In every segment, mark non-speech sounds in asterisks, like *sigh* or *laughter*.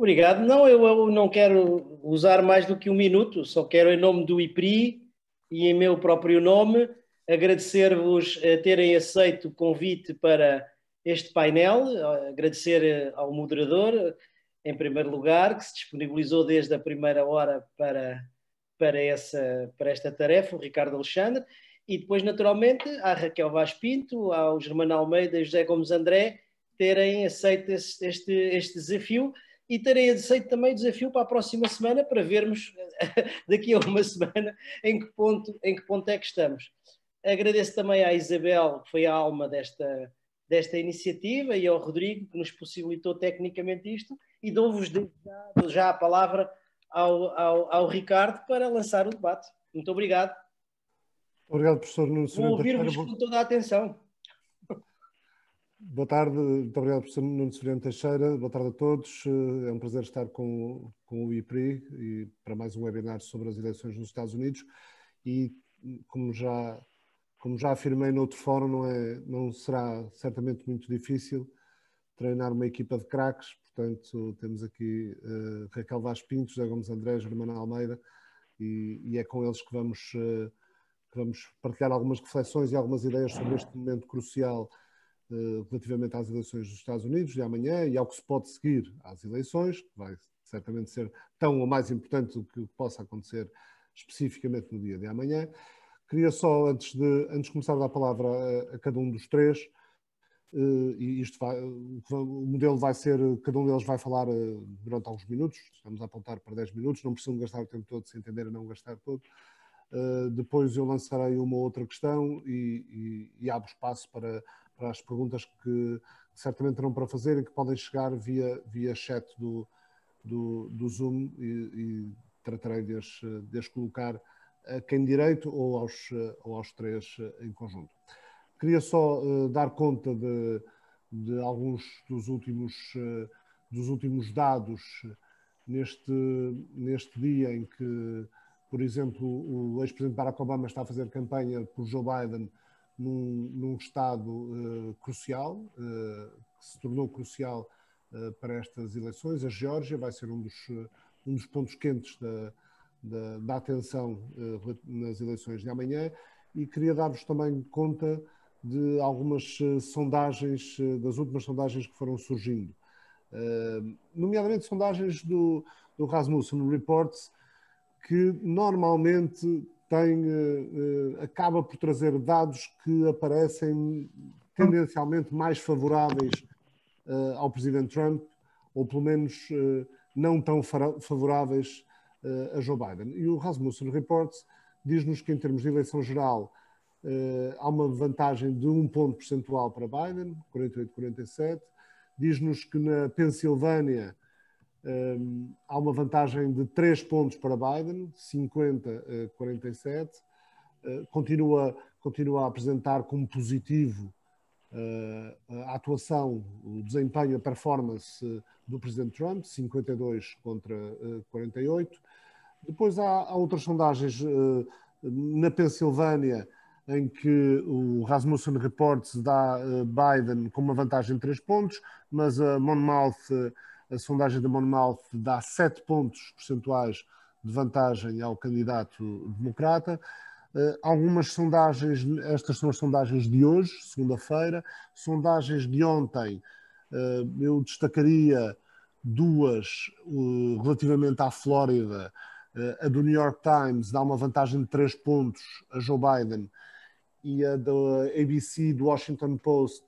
Obrigado. Não, eu, eu, não quero usar mais do que um minuto, só quero, em nome do IPRI e em meu próprio nome, agradecer-vos a terem aceito o convite para este painel, agradecer ao moderador, em primeiro lugar, que se disponibilizou desde a primeira hora para, para, essa, para esta tarefa, o Ricardo Alexandre, e depois, naturalmente, à Raquel Vaz Pinto, ao Germano Almeida e José Gomes André terem aceito este, este desafio e terem aceito também o desafio para a próxima semana para vermos *laughs* daqui a uma semana em que ponto, em que ponto é que estamos. Agradeço também à Isabel, que foi a alma desta, desta iniciativa, e ao Rodrigo, que nos possibilitou tecnicamente isto, e dou-vos já, já, a palavra ao, ao, ao, Ricardo para lançar o debate. Muito obrigado. Obrigado, professor Nuno Vou ouvir-vos com toda a atenção. Boa tarde, muito obrigado, professor Nuno Severiano Teixeira. Boa tarde a todos. É um prazer estar com, com o IPRI e para mais um webinar sobre as eleições nos Estados Unidos. E, como já como já afirmei no outro fórum, não, é, não será certamente muito difícil treinar uma equipa de craques, portanto temos aqui uh, Raquel Vaz Pinto, José Gomes André, Germana Almeida, e, e, é com eles que vamos, uh, que vamos partilhar algumas reflexões e algumas ideias sobre este momento crucial relativamente às eleições dos Estados Unidos de amanhã e ao que se pode seguir às eleições, que vai certamente ser tão ou mais importante do que possa acontecer especificamente no dia de amanhã. Queria só, antes de, antes de começar a dar a palavra a, a cada um dos três, uh, e isto vai, o modelo vai ser, cada um deles vai falar uh, durante alguns minutos, estamos a apontar para 10 minutos, não precisam gastar o tempo todo, se entender a não gastar todo. Depois eu lançarei uma outra questão e, e, e abro espaço para, para as perguntas que certamente terão para fazer e que podem chegar via, via chat do, do, do Zoom e, e tratarei de as, de as colocar a quem direito ou aos, ou aos três em conjunto. Queria só uh, dar conta de, de, alguns dos últimos, uh, dos últimos dados neste, neste dia em que, por exemplo, o ex-presidente Barack Obama está a fazer campanha por Joe Biden num, num estado uh, crucial, que se tornou crucial para estas eleições. A Geórgia vai ser um dos, um dos pontos quentes da, da, da atenção uh, nas eleições de amanhã e queria dar-vos também conta de algumas uh, sondagens, uh, das últimas sondagens que foram surgindo, nomeadamente sondagens do, do Rasmussen Reports, que normalmente tem, acaba por trazer dados que aparecem tendencialmente mais favoráveis ao Presidente Trump, ou pelo menos não tão favoráveis a Joe Biden. E o Rasmussen Reports diz-nos que, em termos de eleição geral, há uma vantagem de um ponto percentual para Biden, 48-47. Diz-nos que na Pensilvânia um, eh, há uma vantagem de 3 pontos para Biden, 50-47. Uh, continua, continua a apresentar como positivo a atuação, o desempenho, a performance do presidente Trump, 52 contra 48. Depois há, há outras sondagens uh, na Pensilvânia em que o Rasmussen Reports dá uh, Biden com uma vantagem de 3 pontos, mas a Monmouth, a sondagem da Monmouth dá 7 pontos percentuais de vantagem ao candidato democrata. Uh, algumas sondagens, estas são as sondagens de hoje, segunda-feira, sondagens de ontem, uh, eu destacaria duas uh, relativamente à Flórida, a do New York Times dá uma vantagem de 3 pontos a Joe Biden e a da ABC do Washington Post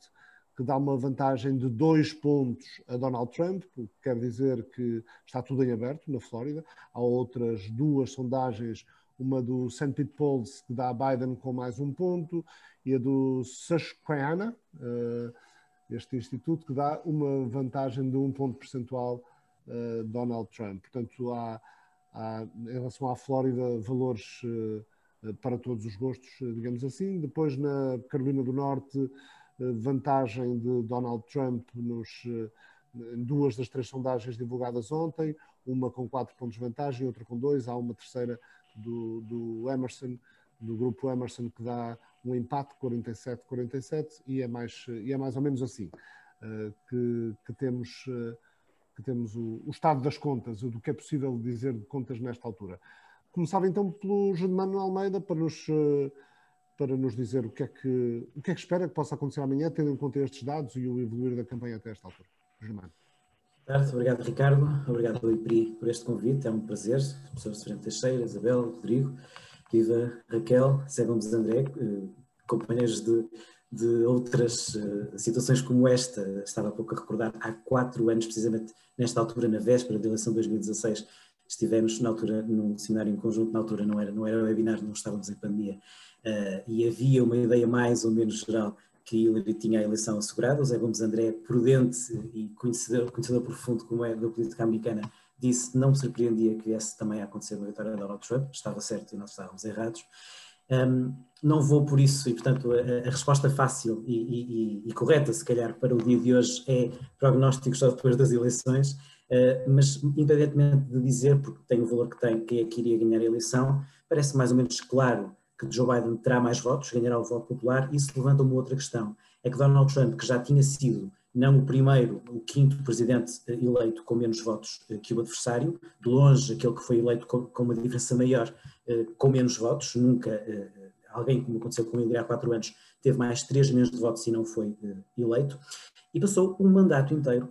que dá uma vantagem de 2 pontos a Donald Trump, o que quer dizer que está tudo em aberto na Flórida. Há outras duas sondagens, uma do St. Pete Polls que dá a Biden com mais um ponto e a do Susquehanna, eh, este instituto, que dá uma vantagem de um ponto percentual a Donald Trump. Portanto, há Há, em relação à Flórida, valores uh, para todos os gostos, eh, digamos assim. Depois, na Carolina do Norte, vantagem de Donald Trump nos, em duas das três sondagens divulgadas ontem, uma com quatro pontos de vantagem, outra com dois. Há uma terceira do, do Emerson, do grupo Emerson, que dá um empate 47-47 e, é mais, e é mais ou menos assim que, que temos que temos o, o, estado das contas, do que é possível dizer de contas nesta altura. Começava então pelo Manuel Almeida para nos, para nos dizer o que, é que, o que é que espera que possa acontecer amanhã, tendo em conta estes dados e o evoluir da campanha até esta altura. Germano. Obrigado Ricardo, obrigado ao IPRI por este convite, é um prazer, professor Sofrente Teixeira, Isabel, Rodrigo, Viva Raquel, Zé André, eh, companheiros de, de outras uh, situações como esta, estava há pouco a recordar, há quatro anos, precisamente nesta altura, na véspera da eleição de 2016, estivemos na altura num seminário em conjunto, na altura não era, não era webinar, não estávamos em pandemia, uh, e havia uma ideia mais ou menos geral que Hillary tinha a eleição assegurada, o Zé Gomes André, prudente e conhecedor, conhecedor profundo como é da política americana, disse não me surpreendia que viesse também a acontecer uma vitória de Donald Trump, estava certo e nós estávamos errados. Um, não vou por isso, e portanto a, a resposta fácil e, e, e, correta, se calhar, para o dia de hoje é prognósticos só depois das eleições, uh, mas independentemente de dizer, porque tem o valor que tem, quem é que iria ganhar a eleição, parece mais ou menos claro que Joe Biden terá mais votos, ganhará o voto popular, isso levanta uma outra questão, é que Donald Trump, que já tinha sido não o primeiro, o quinto presidente eh, eleito com menos votos eh, que o adversário, de longe aquele que foi eleito com, com uma diferença maior, eh, com menos votos, nunca alguém, como aconteceu com ele há quatro anos, teve mais três meses de votos e não foi eleito, e passou um mandato inteiro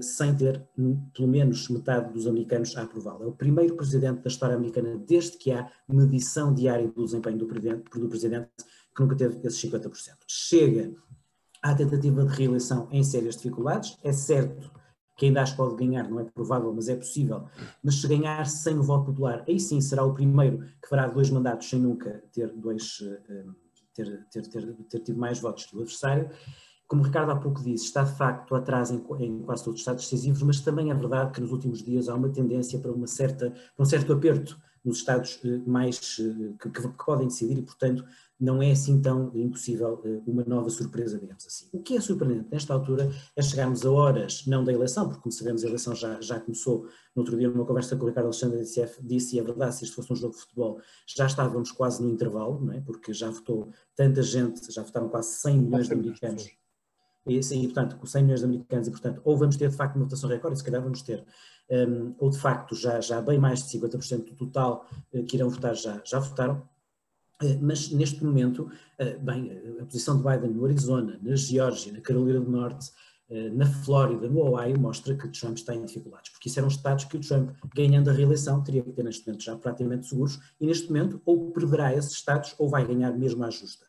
sem ter hum, pelo menos metade dos americanos a aprová-lo. É o primeiro presidente da história americana desde que há medição diária do desempenho do presidente, que nunca teve esses 50%. Chega à tentativa de reeleição em sérias dificuldades. É certo que ainda que pode ganhar, não é provável, mas é possível. Mas se ganhar sem o voto popular, aí sim será o primeiro que fará dois mandatos sem nunca ter, dois, eh, ter, ter, ter, ter tido mais votos que o adversário. Como o Ricardo há pouco disse, está de facto atrás em, em, quase todos os estados decisivos, mas também é verdade que nos últimos dias há uma tendência para, uma certa, um certo aperto nos estados eh, mais eh, que, que, podem decidir e, portanto, não é assim tão impossível eh, uma nova surpresa, digamos assim. O que é surpreendente nesta altura é chegarmos a horas, não da eleição, porque como sabemos a eleição já, já começou, no outro dia numa conversa com o Ricardo Alexandre disse, disse, e é verdade, se isto fosse um jogo de futebol, já estávamos quase no intervalo, não é? porque já votou tanta gente, já votaram quase 100 milhões de americanos. E, sim, e, portanto, com 100 milhões de americanos, e portanto, ou vamos ter de facto uma votação recorde, se calhar vamos ter, um, ou de facto já, já bem mais de 50% do total uh, que irão votar já, já votaram, eh, mas neste momento, eh, bem, a posição de Biden no Arizona, na Geórgia, na Carolina do Norte, eh, na Flórida, no Ohio, mostra que Trump está em dificuldades, porque isso eram estados que o Trump, ganhando a reeleição, teria que ter neste momento já praticamente seguros, e neste momento ou perderá esses estados ou vai ganhar mesmo a justa.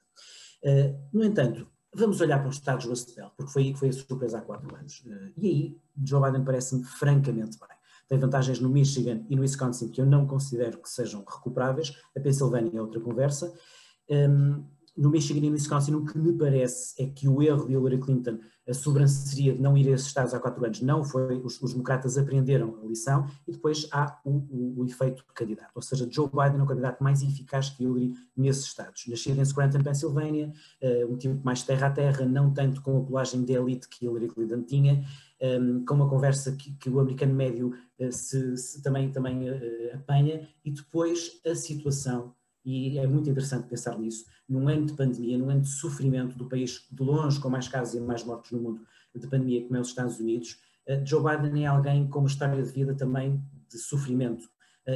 No entanto, vamos olhar para os estados Rust Belt, porque foi aí que foi a surpresa há quatro anos, e aí Joe Biden parece-me francamente bem. Tem vantagens no Michigan e no Wisconsin que eu não considero que sejam recuperáveis, a Pensilvânia é outra conversa. Um, no Michigan e no Wisconsin, o que me parece é que o erro de Hillary Clinton, a sobranceria de não ir a esses estados há quatro anos, não foi, os, os democratas aprenderam a lição e depois há o, o, o, efeito candidato, ou seja, Joe Biden é o candidato mais eficaz que Hillary nesses estados. Nascido em Scranton, Pensilvânia, uh, um tipo mais terra a terra, não tanto com a colagem de elite que Hillary Clinton tinha, um, com uma conversa que, que o americano médio uh, se, se, também, também uh, apanha, e depois a situação, e é muito interessante pensar nisso, num ano de pandemia, num ano de sofrimento do país de longe com mais casos e mais mortos no mundo de pandemia, como é os Estados Unidos, uh, Joe Biden é alguém com uma história de vida também de sofrimento,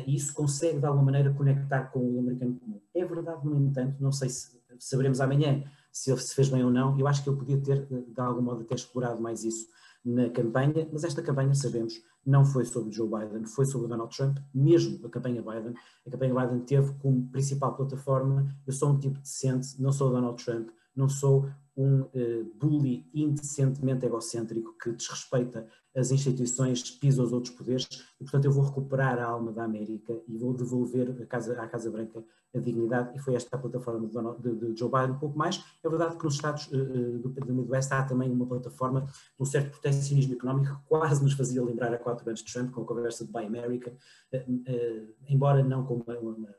e isso consegue de alguma maneira conectar com o americano comum. É verdade, no entanto, não sei se saberemos amanhã se ele se fez bem ou não, eu acho que ele podia ter, de algum modo, até explorado mais isso na campanha, mas esta campanha, sabemos, não foi sobre Joe Biden, foi sobre Donald Trump, mesmo a campanha Biden. A campanha Biden teve como principal plataforma: eu sou um tipo decente, não sou Donald Trump, não sou um uh, bully indecentemente egocêntrico que desrespeita as instituições, pisa os outros poderes, e portanto eu vou recuperar a alma da América e vou devolver casa, à Casa Branca a dignidade, e foi esta a plataforma de, Donald, de, de Joe Biden, um pouco mais. É verdade que nos Estados uh, do, do Midwest há também uma plataforma de um certo proteccionismo económico que quase nos fazia lembrar a quatro anos de Trump, com a conversa de Buy America, uh, uh, embora não com uma, uma, uma,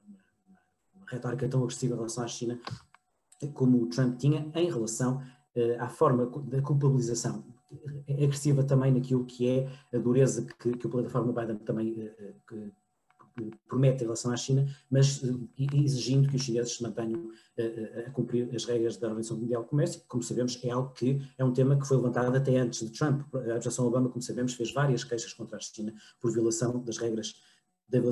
uma retórica tão agressiva em relação à China, como o Trump tinha em relação à forma da culpabilização agressiva também naquilo que é a dureza que, que a plataforma Biden também que, promete em relação à China, mas exigindo que os chineses se mantenham a cumprir as regras da Organização Mundial do Comércio, que, como sabemos, é algo que é um tema que foi levantado até antes de Trump. A administração Obama, como sabemos, fez várias queixas contra a China por violação das regras da da,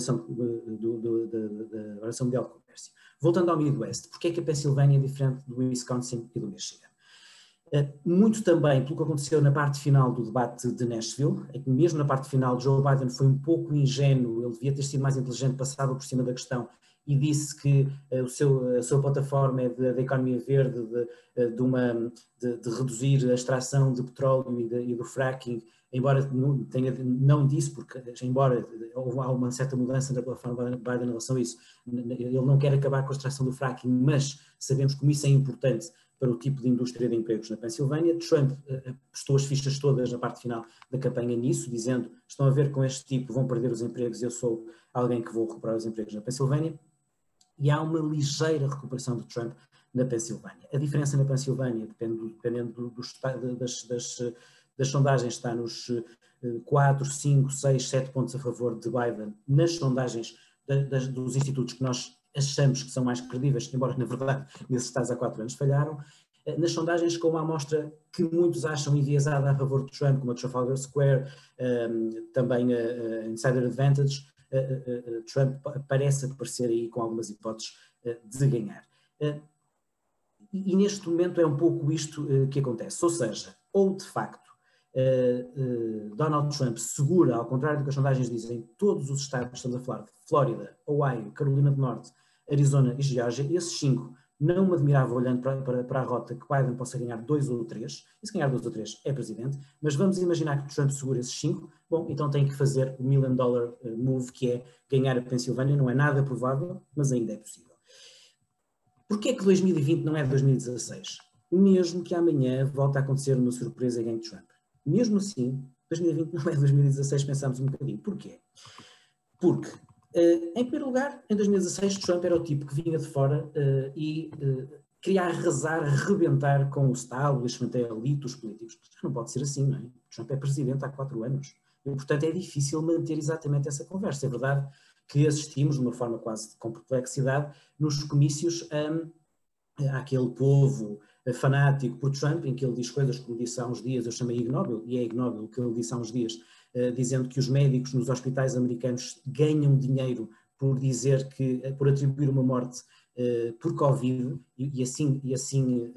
Organização Mundial do Comércio. Voltando ao Midwest, porque é que a Pensilvânia é diferente do Wisconsin e do Michigan? Eh, muito também pelo que aconteceu na parte final do debate de Nashville, é que mesmo na parte final Joe Biden foi um pouco ingênuo, ele devia ter sido mais inteligente, passava por cima da questão e disse que uh, o seu, a sua plataforma é da economia verde, de, eh, de, uma, de, de, reduzir a extração de petróleo e, e do fracking, embora não, tenha, não disse, porque embora houve uma certa mudança na plataforma Biden em relação a isso, ele não quer acabar com a extração do fracking, mas sabemos como isso é importante para o tipo de indústria de empregos na Pensilvânia. Trump uh, postou as fichas todas na parte final da campanha nisso, dizendo: estão a ver com este tipo, vão perder os empregos, eu sou alguém que vou recuperar os empregos na Pensilvânia. E há uma ligeira recuperação de Trump na Pensilvânia. A diferença na Pensilvânia, dependendo, dependendo do, das, das, das sondagens, está nos 4, 5, 6, 7 pontos a favor de Biden. Nas sondagens dos institutos que nós achamos que são mais credíveis, embora na verdade nesses estados há quatro anos falharam, eh, nas sondagens com uma amostra que muitos acham enviesada a favor de Trump, como a Trafalgar Square, ehm, também a, Insider Advantage, uh, uh, Trump parece aparecer aí com algumas hipóteses de ganhar. E, neste momento é um pouco isto que acontece, ou seja, ou de facto Donald Trump segura, ao contrário do que as sondagens dizem, todos os estados, estamos a falar de Flórida, Ohio, Carolina do Norte, Arizona e Geórgia, esses cinco não me admirava olhando para, para, para, a rota que Biden possa ganhar dois ou três, e se ganhar dois ou três é presidente, mas vamos imaginar que Trump segura esses cinco, bom, então tem que fazer o million dollar eh, move, que é ganhar a Pensilvânia, não é nada provável, mas ainda é possível. Porquê é que 2020 não é 2016? Mesmo que amanhã volte a acontecer uma surpresa e ganhe Trump. Mesmo assim, 2020 não é 2016, pensamos um bocadinho. Porquê? Porque em primeiro lugar, em 2016, Trump era o tipo que vinha de fora uh, e uh, queria arrasar, arrebentar com o establishment, a elite, os políticos. Não pode ser assim, não é? Trump é presidente há quatro anos. E, portanto, é difícil manter exatamente essa conversa. É verdade que assistimos, de uma forma quase com perplexidade, nos comícios um, àquele povo fanático por Trump, em que ele diz coisas como disse há uns dias, eu chamei ignóbil, e é ignóbil o que ele disse há uns dias, eh, dizendo que os médicos nos hospitais americanos ganham dinheiro por dizer que, eh, por atribuir uma morte uh, por Covid, e, assim, e assim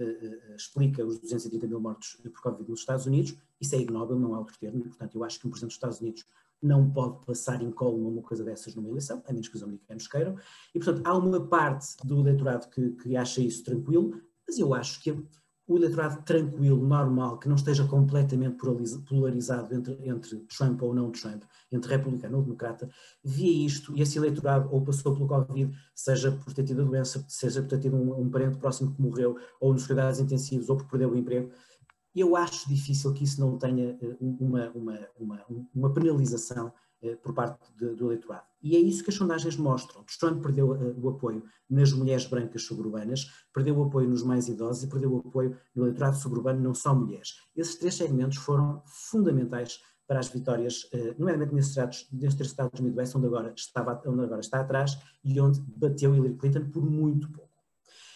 explica os 230 mil mortos por Covid nos Estados Unidos, isso é ignóbil, não há outro termo, portanto eu acho que um Presidente dos Estados Unidos não pode passar em colo uma coisa dessas numa eleição, a menos que os americanos queiram, e portanto há uma parte do eleitorado que, que acha isso tranquilo, mas eu acho que o eleitorado tranquilo, normal, que não esteja completamente polarizado entre, entre Trump ou não Trump, entre republicano ou democrata, via isto e esse eleitorado ou passou pelo Covid, seja por ter tido a doença, seja por ter tido um, um parente próximo que morreu, ou nos cuidados intensivos, ou por perder o emprego, eu acho difícil que isso não tenha eh, uma, uma, uma, uma penalização por parte de, do eleitorado. E é isso que as sondagens mostram. Trump perdeu uh, o apoio nas mulheres brancas suburbanas, perdeu o apoio nos mais idosos e perdeu o apoio no eleitorado suburbano, não só mulheres. Esses três segmentos foram fundamentais para as vitórias, uh, nomeadamente nesses estados, nesses três estados do Midwest, onde agora, estava, onde agora está atrás e onde bateu Hillary Clinton por muito pouco.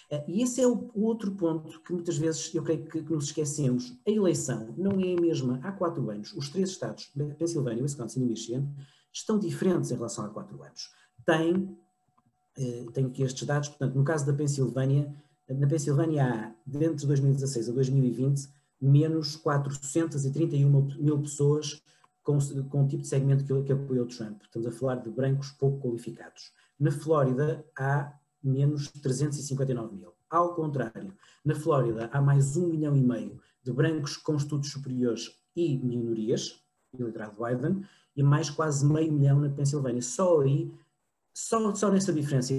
Uh, e esse é o, outro ponto que muitas vezes eu creio que, que, nos esquecemos. A eleição não é a mesma há quatro anos. Os três estados, Pensilvânia, Wisconsin e Michigan, estão diferentes em relação a quatro anos. Tem, eh, tenho aqui estes dados, portanto, no caso da Pensilvânia, na Pensilvânia há, dentro de 2016 a 2020, menos 431 mil pessoas com, com o tipo de segmento que, que apoiou Trump. Estamos a falar de brancos pouco qualificados. Na Flórida há menos 359 mil. Ao contrário, na Flórida há mais um milhão e meio de brancos com estudos superiores e minorias, liderado Biden, e mais quase meio milhão na Pensilvânia. Só aí, só, só nessa diferença,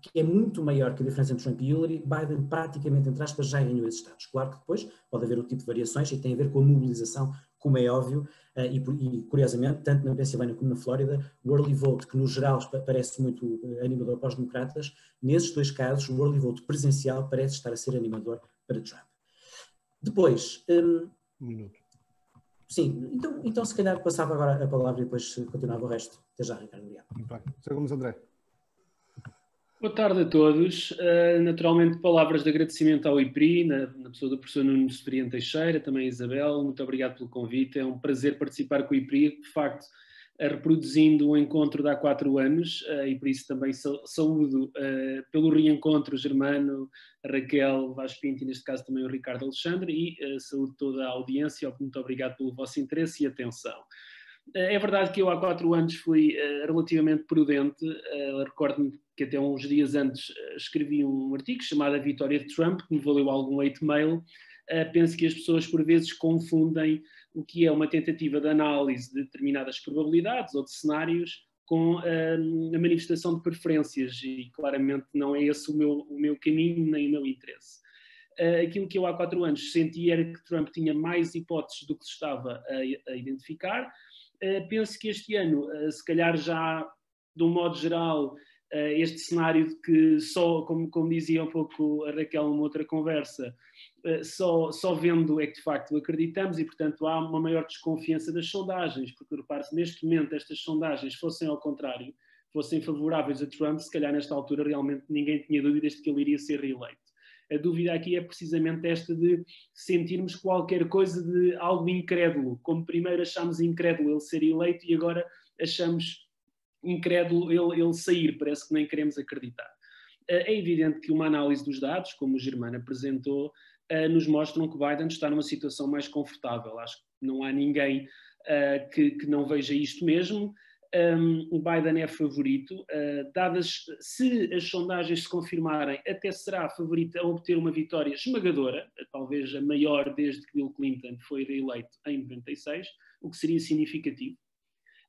que é muito maior que a diferença entre Trump e Hillary, Biden praticamente, entre aspas, já ganhou esses estados. Claro que depois pode haver outro tipo de variações e tem a ver com a mobilização, como é óbvio, eh, e, e curiosamente, tanto na Pensilvânia como na Flórida, o early vote, que no geral parece muito eh, animador para os democratas, nesses dois casos, o early vote presencial parece estar a ser animador para Trump. Depois, um, um minuto Sim, então, então se calhar passava agora a palavra e depois continuava o resto. Até já, Ricardo. Obrigado. Muito bem. Seguimos, André. Boa tarde a todos. Uh, naturalmente, palavras de agradecimento ao IPRI, na, na pessoa do professor Nuno Severiano Teixeira, também Isabel. Muito obrigado pelo convite. É um prazer participar com o IPRI. De facto, reproduzindo o encontro de há quatro anos uh, e por isso também saúdo uh, pelo reencontro Germano, Raquel Vaz Pinto e neste caso também o Ricardo Alexandre e uh, saúdo toda a audiência, muito obrigado pelo vosso interesse e atenção. É verdade que eu há quatro anos fui relativamente prudente, recordo-me que até uns dias antes escrevi um artigo chamado A Vitória de Trump, que me valeu algum hate mail, penso que as pessoas por vezes confundem o que é uma tentativa de análise de determinadas probabilidades ou de cenários com hum, a manifestação de preferências e claramente não é esse o meu, o meu caminho nem o meu interesse. Uh, aquilo que eu há quatro anos senti era que Trump tinha mais hipóteses do que se estava a, a identificar. Uh, penso que este ano, uh, se calhar já de um modo geral, este cenário de que só, como, como dizia um pouco a Raquel numa outra conversa, eh, só, só vendo é que de facto acreditamos e, portanto, há uma maior desconfiança das sondagens, porque repare-se, neste momento estas sondagens fossem ao contrário, fossem favoráveis a Trump, se calhar nesta altura realmente ninguém tinha dúvidas de que ele iria ser reeleito. A dúvida aqui é precisamente esta de sentirmos qualquer coisa de algo incrédulo, como primeiro achámos incrédulo ele ser eleito e agora achamos incrédulo ele, ele sair, parece que nem queremos acreditar. Eh, é evidente que uma análise dos dados, como o Germano apresentou, uh, nos mostram que Biden está numa situação mais confortável. Acho que não há ninguém uh, que, que, não veja isto mesmo. Um, o Biden é favorito, dadas se as sondagens se confirmarem, até será favorito a obter uma vitória esmagadora, talvez a maior desde que Bill Clinton foi reeleito em 96, o que seria significativo.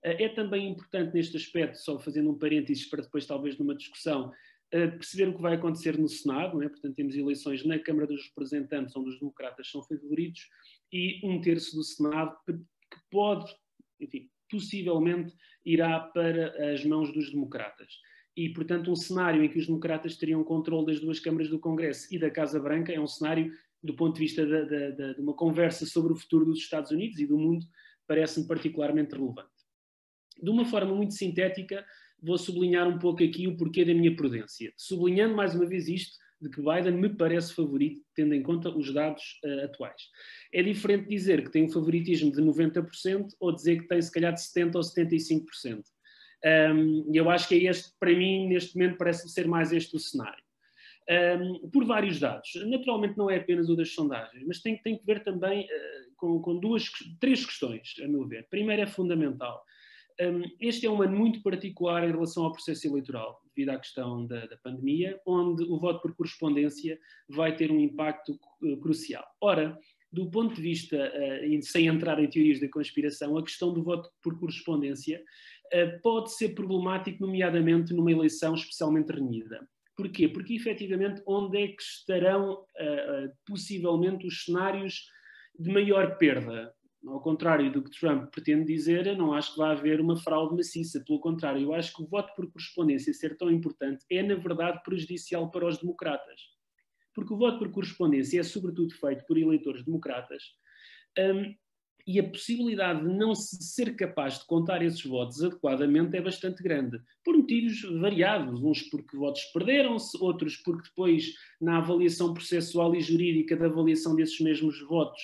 É também importante neste aspecto, só fazendo um parênteses para depois talvez numa discussão, perceber o que vai acontecer no Senado, é? portanto temos eleições na Câmara dos Representantes, onde os democratas são favoritos, e um terço do Senado que pode, enfim, possivelmente irá para as mãos dos democratas. E, portanto, um cenário em que os democratas teriam controle das duas câmaras do Congresso e da Casa Branca é um cenário, do ponto de vista de, de, de uma conversa sobre o futuro dos Estados Unidos e do mundo, parece-me particularmente relevante. De uma forma muito sintética, vou sublinhar um pouco aqui o porquê da minha prudência. Sublinhando mais uma vez isto, de que Biden me parece favorito, tendo em conta os dados uh, atuais. É diferente dizer que tem um favoritismo de 90% ou dizer que tem se calhar de 70% ou 75%. Um, eu acho que é este, para mim, neste momento, parece ser mais este o cenário. Um, por vários dados. Naturalmente não é apenas o das sondagens, mas tem, tem que ver também uh, com, com, duas, três questões, a meu ver. Primeiro é fundamental este é um ano muito particular em relação ao processo eleitoral, devido à questão da, da pandemia, onde o voto por correspondência vai ter um impacto uh, crucial. Ora, do ponto de vista, uh, sem entrar em teorias da conspiração, a questão do voto por correspondência uh, pode ser problemático, nomeadamente numa eleição especialmente renhida. Porquê? Porque, efetivamente, onde é que estarão possivelmente os cenários de maior perda? Ao contrário do que Trump pretende dizer, eu não acho que vai haver uma fraude maciça. Pelo contrário, eu acho que o voto por correspondência ser tão importante é, na verdade, prejudicial para os democratas. Porque o voto por correspondência é, sobretudo, feito por eleitores democratas. Um, e a possibilidade de não se ser capaz de contar esses votos adequadamente é bastante grande, por motivos variados, uns porque votos perderam-se, outros porque depois, na avaliação processual e jurídica da avaliação desses mesmos votos,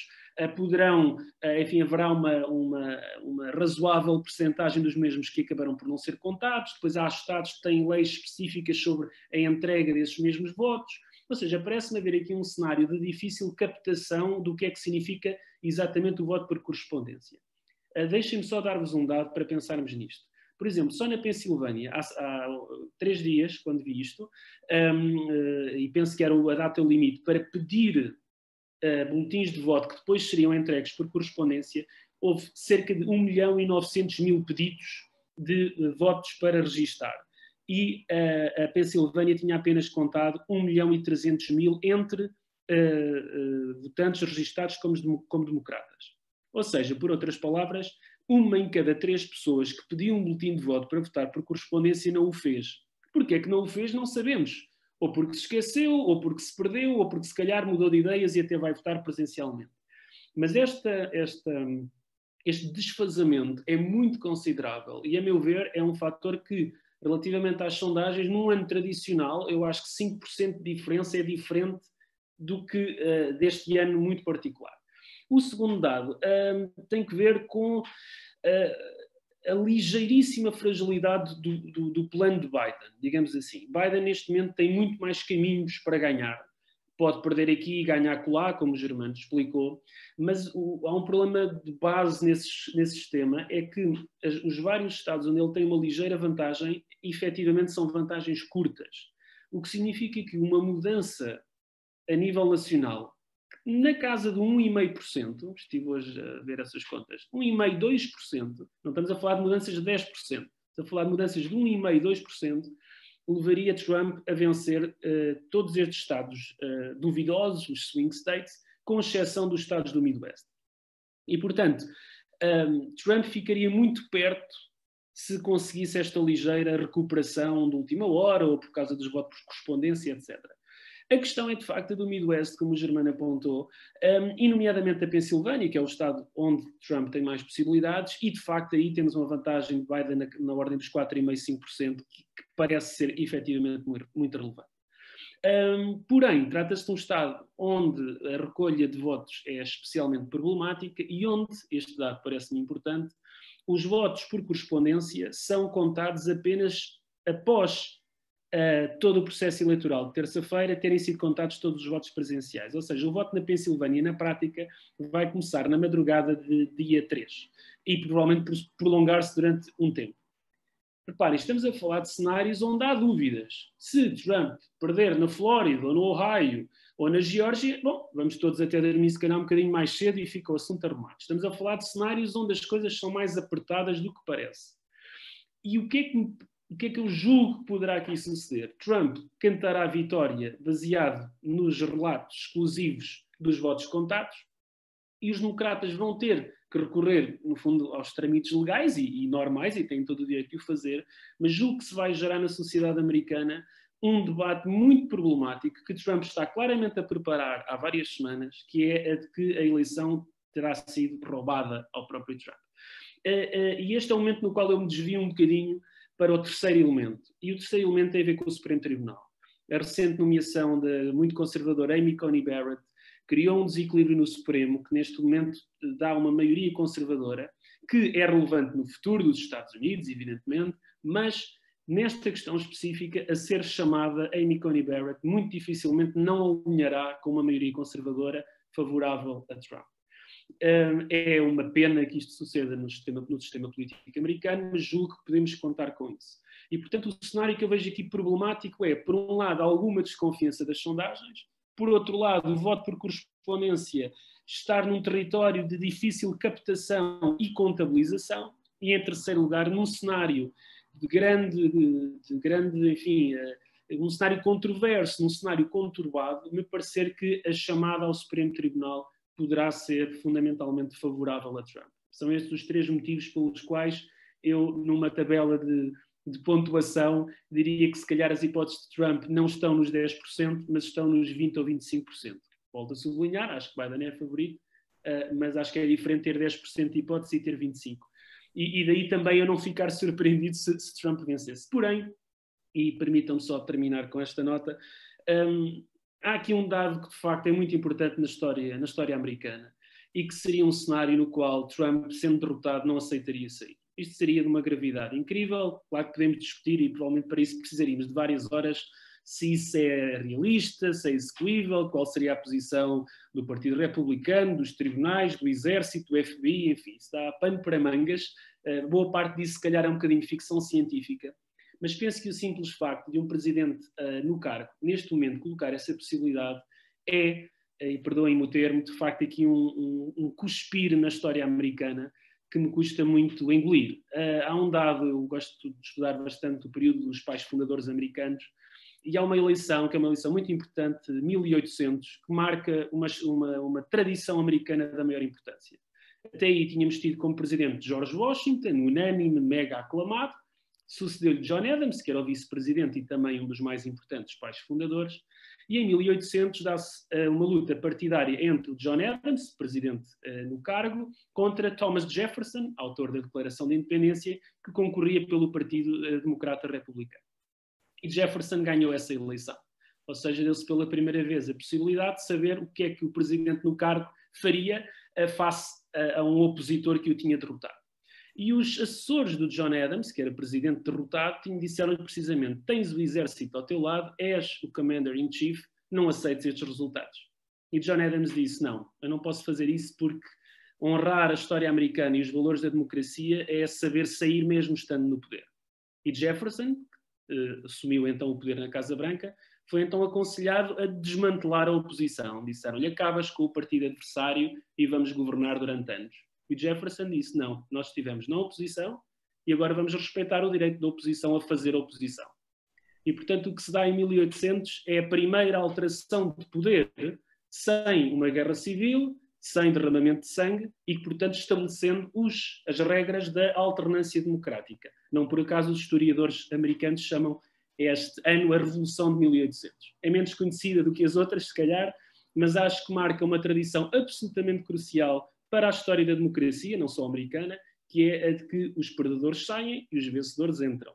poderão, eh, enfim, haverá uma, uma, uma razoável percentagem dos mesmos que acabaram por não ser contados, depois há Estados que têm leis específicas sobre a entrega desses mesmos votos, ou seja, parece-me haver aqui um cenário de difícil captação do que é que significa exatamente o voto por correspondência. Uh, Deixem-me só dar-vos um dado para pensarmos nisto. Por exemplo, só na Pensilvânia, há, há três dias, quando vi isto, um, uh, e penso que era a data limite para pedir uh, boletins de voto que depois seriam entregues por correspondência, houve cerca de 1 milhão e 900 mil pedidos de uh, votos para registar. E uh, a Pensilvânia tinha apenas contado 1 milhão e 300 mil entre votantes registados como, como democratas. Ou seja, por outras palavras, uma em cada três pessoas que pediam um boletim de voto para votar por correspondência não o fez. Porquê é que não o fez, não sabemos ou porque se esqueceu, ou porque se perdeu, ou porque se calhar mudou de ideias e até vai votar presencialmente. Mas esta, esta, este desfazamento é muito considerável e, a meu ver, é um fator que, relativamente às sondagens, num ano tradicional, eu acho que 5% de diferença é diferente do que uh, deste ano muito particular. O segundo dado uh, tem que ver com uh, a ligeiríssima fragilidade do, do, do, plano de Biden, digamos assim. Biden, neste momento, tem muito mais caminhos para ganhar. Pode perder aqui e ganhar lá, como o Germano explicou, mas o, há um problema de base nesse, nesse sistema, é que as, os vários estados onde ele tem uma ligeira vantagem, efetivamente são vantagens curtas. O que significa que uma mudança a nível nacional na casa de 1,5%, estive hoje a ver essas contas, 1,5%, 2%, não estamos a falar de mudanças de 10%, estamos a falar de mudanças de 1,5%, 2%, levaria Trump a vencer uh, todos estes estados uh, duvidosos, os swing states, com exceção dos estados do Midwest. E, portanto, um, ehm, Trump ficaria muito perto se conseguisse esta ligeira recuperação de última hora ou por causa dos votos por correspondência, etc. A questão é, de facto, a do Midwest, como o Germano apontou, um, e nomeadamente a Pensilvânia, que é o estado onde Trump tem mais possibilidades, e de facto aí temos uma vantagem de Biden na, na ordem dos 4,5%, 5%, que, que parece ser efetivamente muito, muito relevante. Um, porém, trata-se de um Estado onde a recolha de votos é especialmente problemática e onde, este dado parece-me importante, os votos por correspondência são contados apenas após uh, todo o processo eleitoral de terça-feira terem sido contados todos os votos presenciais. Ou seja, o voto na Pensilvânia, na prática, vai começar na madrugada de dia 3 e provavelmente prolongar-se durante um tempo. Reparem, estamos a falar de cenários onde há dúvidas. Se Trump perder na Flórida, ou no Ohio, ou na Geórgia, bom, vamos todos até dormir se calhar um bocadinho mais cedo e fica o assunto arrumado. Estamos a falar de cenários onde as coisas são mais apertadas do que parece. E o que é que me o que é que eu julgo que poderá aqui suceder? Trump cantará a vitória baseado nos relatos exclusivos dos votos contados e os democratas vão ter que recorrer, no fundo, aos trâmites legais e, e, normais, e têm todo o direito de o fazer, mas julgo que se vai gerar na sociedade americana um debate muito problemático que Trump está claramente a preparar há várias semanas, que é a de que a eleição terá sido roubada ao próprio Trump. Uh, uh, e este é o momento no qual eu me desvio um bocadinho para o terceiro elemento. E o terceiro elemento tem a ver com o Supremo Tribunal. A recente nomeação da muito conservadora Amy Coney Barrett criou um desequilíbrio no Supremo que neste momento dá uma maioria conservadora, que é relevante no futuro dos Estados Unidos, evidentemente, mas nesta questão específica, a ser chamada Amy Coney Barrett muito dificilmente não alinhará com uma maioria conservadora favorável a Trump. É uma pena que isto suceda no sistema, no sistema político americano, mas julgo que podemos contar com isso. E, portanto, o cenário que eu vejo aqui problemático é, por um lado, alguma desconfiança das sondagens, por outro lado, o voto por correspondência estar num território de difícil captação e contabilização, e, em terceiro lugar, num cenário de grande, de, de grande enfim, eh, um cenário controverso, num cenário conturbado, me parecer que a chamada ao Supremo Tribunal poderá ser fundamentalmente favorável a Trump. São estes os três motivos pelos quais eu, numa tabela de, de pontuação, diria que se calhar as hipóteses de Trump não estão nos 10%, mas estão nos 20% ou 25%. Volto a sublinhar, acho que Biden é favorito, uh, mas acho que é diferente ter 10% de hipótese e ter 25%. E, e, daí também eu não ficar *laughs* surpreendido se, se Trump vencesse. Porém, e permitam-me só terminar com esta nota, um, há aqui um dado que de facto é muito importante na história, na história americana e que seria um cenário no qual Trump, sendo derrotado, não aceitaria sair. Isto seria de uma gravidade incrível. Claro que podemos discutir e provavelmente para isso precisaríamos de várias horas se isso é realista, se é execuível, qual seria a posição do Partido Republicano, dos tribunais, do Exército, do FBI, enfim, dá pano para mangas. Uh, boa parte disso, se calhar, é um bocadinho ficção científica mas penso que o simples facto de um presidente uh, no cargo, neste momento, colocar essa possibilidade é, eh, e perdoem-me o termo, de facto aqui um, um, um, cuspir na história americana que me custa muito engolir. Uh, há um dado, eu gosto de estudar bastante o período dos pais fundadores americanos, e há uma eleição, que é uma eleição muito importante, de 1800, que marca uma, uma, uma tradição americana da maior importância. Até aí tínhamos tido como presidente George Washington, unânime, mega aclamado, Sucedeu-lhe John Adams, que era o vice-presidente e também um dos mais importantes pais fundadores, e em 1800 dá-se uh, uma luta partidária entre John Adams, presidente uh, no cargo, contra Thomas Jefferson, autor da Declaração de Independência, que concorria pelo Partido uh, Democrata Republicano. E Jefferson ganhou essa eleição. Ou seja, deu-se pela primeira vez a possibilidade de saber o que é que o presidente no cargo faria face a um opositor que o tinha derrotado. E os assessores do John Adams, que era presidente derrotado, disseram-lhe precisamente: tens o exército ao teu lado, és o commander-in-chief, não aceites estes resultados. E John Adams disse: não, eu não posso fazer isso porque honrar a história americana e os valores da democracia é saber sair mesmo estando no poder. E Jefferson, que uh, assumiu então o poder na Casa Branca, foi então aconselhado a desmantelar a oposição. Disseram-lhe: acabas com o partido adversário e vamos governar durante anos. E Jefferson disse: não, nós estivemos na oposição e agora vamos respeitar o direito da oposição a fazer oposição. E, portanto, o que se dá em 1800 é a primeira alteração de poder sem uma guerra civil, sem derramamento de sangue e, portanto, estabelecendo os, as regras da alternância democrática. Não por acaso os historiadores americanos chamam este ano a Revolução de 1800. É menos conhecida do que as outras, se calhar, mas acho que marca uma tradição absolutamente crucial para a história da democracia, não só americana, que é a de que os perdedores saem e os vencedores entram.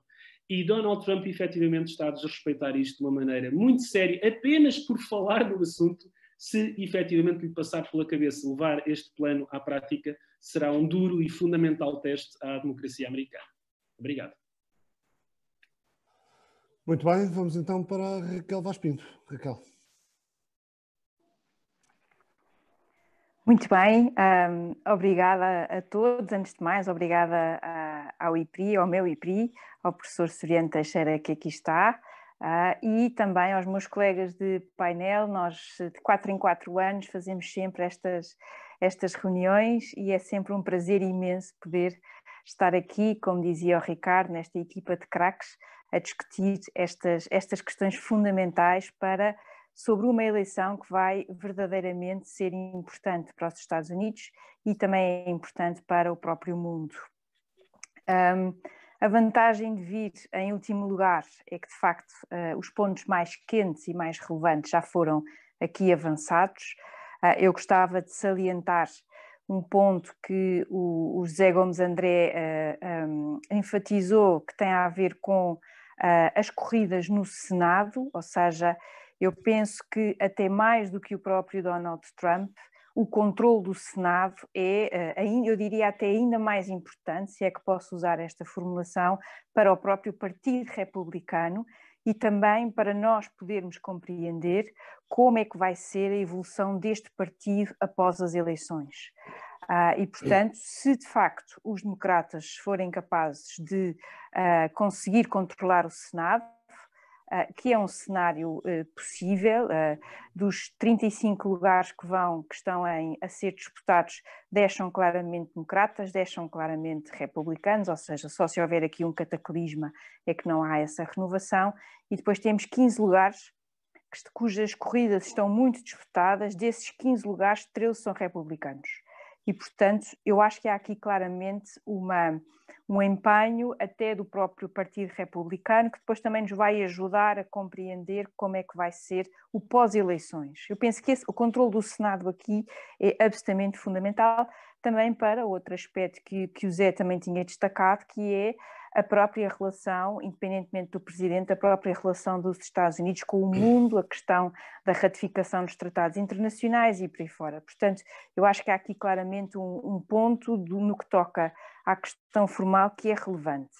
E Donald Trump efetivamente está a desrespeitar isto de uma maneira muito séria, apenas por falar do assunto, se efetivamente lhe passar pela cabeça levar este plano à prática, será um duro e fundamental teste à democracia americana. Obrigado. Muito bem, vamos então para Raquel Vaz Pinto. Raquel. Muito bem, um, obrigada a todos. Antes de mais, obrigada uh, ao IPRI, ao meu IPRI, ao professor Soriano Teixeira que aqui está uh, e também aos meus colegas de painel. Nós, de quatro em quatro anos, fazemos sempre estas, estas reuniões e é sempre um prazer imenso poder estar aqui, como dizia o Ricardo, nesta equipa de craques, a discutir estas, estas questões fundamentais para sobre uma eleição que vai verdadeiramente ser importante para os Estados Unidos e também é importante para o próprio mundo. Um, a vantagem de vir em último lugar é que, de facto, uh, os pontos mais quentes e mais relevantes já foram aqui avançados. Uh, eu gostava de salientar um ponto que o, o José Gomes André uh, um, enfatizou, que tem a ver com as corridas no Senado, ou seja, eu penso que até mais do que o próprio Donald Trump, o controle do Senado é, eh, eu diria até ainda mais importante, se é que posso usar esta formulação, para o próprio Partido Republicano e também para nós podermos compreender como é que vai ser a evolução deste partido após as eleições. Uh, e, portanto, se de facto os democratas forem capazes de uh, conseguir controlar o Senado, que é um cenário uh, possível. Uh, dos 35 lugares que vão, que estão em, a ser disputados, deixam claramente democratas, deixam claramente republicanos, ou seja, só se houver aqui um cataclisma é que não há essa renovação. E depois temos 15 lugares cujas corridas estão muito disputadas, desses 15 lugares, 13 são republicanos. E, portanto, eu acho que há aqui claramente uma, um empenho até do próprio Partido Republicano, que depois também nos vai ajudar a compreender como é que vai ser o pós-eleições. Eu penso que esse, o controle do Senado aqui é absolutamente fundamental, também para outro aspecto que, que o Zé também tinha destacado, que é a própria relação, independentemente do presidente, a própria relação dos Estados Unidos com o mundo, a questão da ratificação dos tratados internacionais e por aí fora. Portanto, eu acho que há aqui claramente um, um ponto do, no que toca à questão formal que é relevante.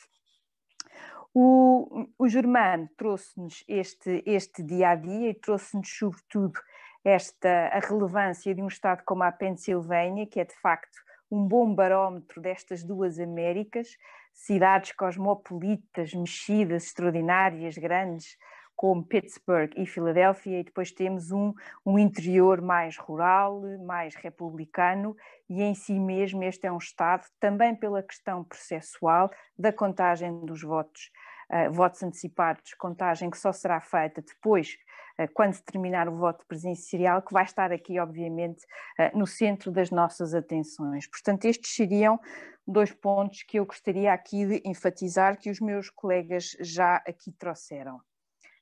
O, o Germano trouxe-nos este, este dia a dia e trouxe-nos, sobretudo, esta a relevância de um Estado como a Pensilvânia, que é de facto um bom barómetro destas duas Américas, cidades cosmopolitas, mexidas, extraordinárias, grandes, como Pittsburgh e Filadélfia, e depois temos um, um interior mais rural, mais republicano, e em si mesmo este é um Estado, também pela questão processual da contagem dos votos uh, votos antecipados, contagem que só será feita depois, uh, quando terminar o voto presencial, que vai estar aqui, obviamente, uh, no centro das nossas atenções. Portanto, estes seriam dois pontos que eu gostaria aqui de enfatizar, que os meus colegas já aqui trouxeram.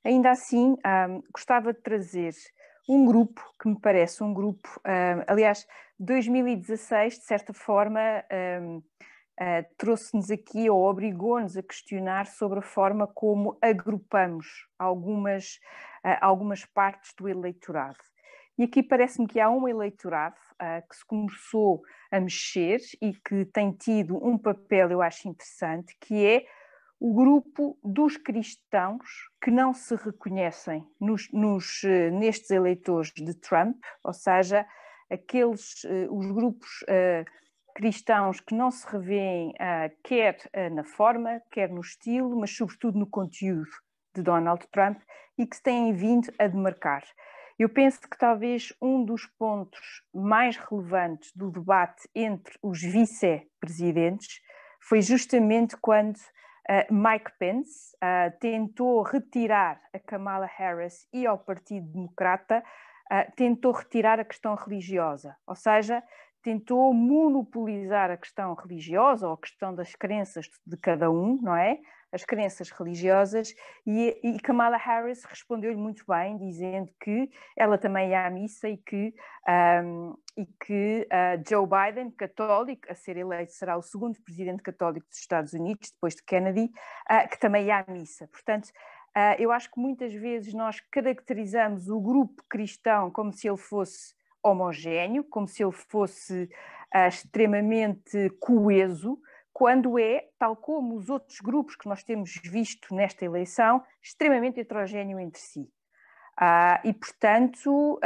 Ainda assim, gostava de trazer um grupo que me parece um grupo, aliás, 2016, de certa forma, uh, trouxe-nos aqui ou obrigou-nos a questionar sobre a forma como agrupamos algumas, uh, algumas partes do eleitorado. E aqui parece-me que há um eleitorado uh, que se começou a mexer e que tem tido um papel, eu acho interessante, que é o grupo dos cristãos que não se reconhecem nos, nos, nestes eleitores de Trump, ou seja, aqueles, os grupos cristãos que não se revêem uh, quer uh, na forma, quer no estilo, mas sobretudo no conteúdo de Donald Trump e que se têm vindo a demarcar. Eu penso que talvez um dos pontos mais relevantes do debate entre os vice-presidentes foi justamente quando uh, Mike Pence tentou retirar a Kamala Harris e ao Partido Democrata, tentou retirar a questão religiosa, ou seja, tentou monopolizar a questão religiosa ou a questão das crenças de cada um, não é? As crenças religiosas, e, e Kamala Harris respondeu-lhe muito bem, dizendo que ela também ia à missa e que, um, e que uh, Joe Biden, católico, a ser eleito, será o segundo presidente católico dos Estados Unidos, depois de Kennedy, uh, que também ia à missa. Portanto, Uh, eu acho que muitas vezes nós caracterizamos o grupo cristão como se ele fosse homogéneo, como se ele fosse uh, extremamente coeso, quando é, tal como os outros grupos que nós temos visto nesta eleição, extremamente heterogéneo entre si. Uh, e, portanto, uh,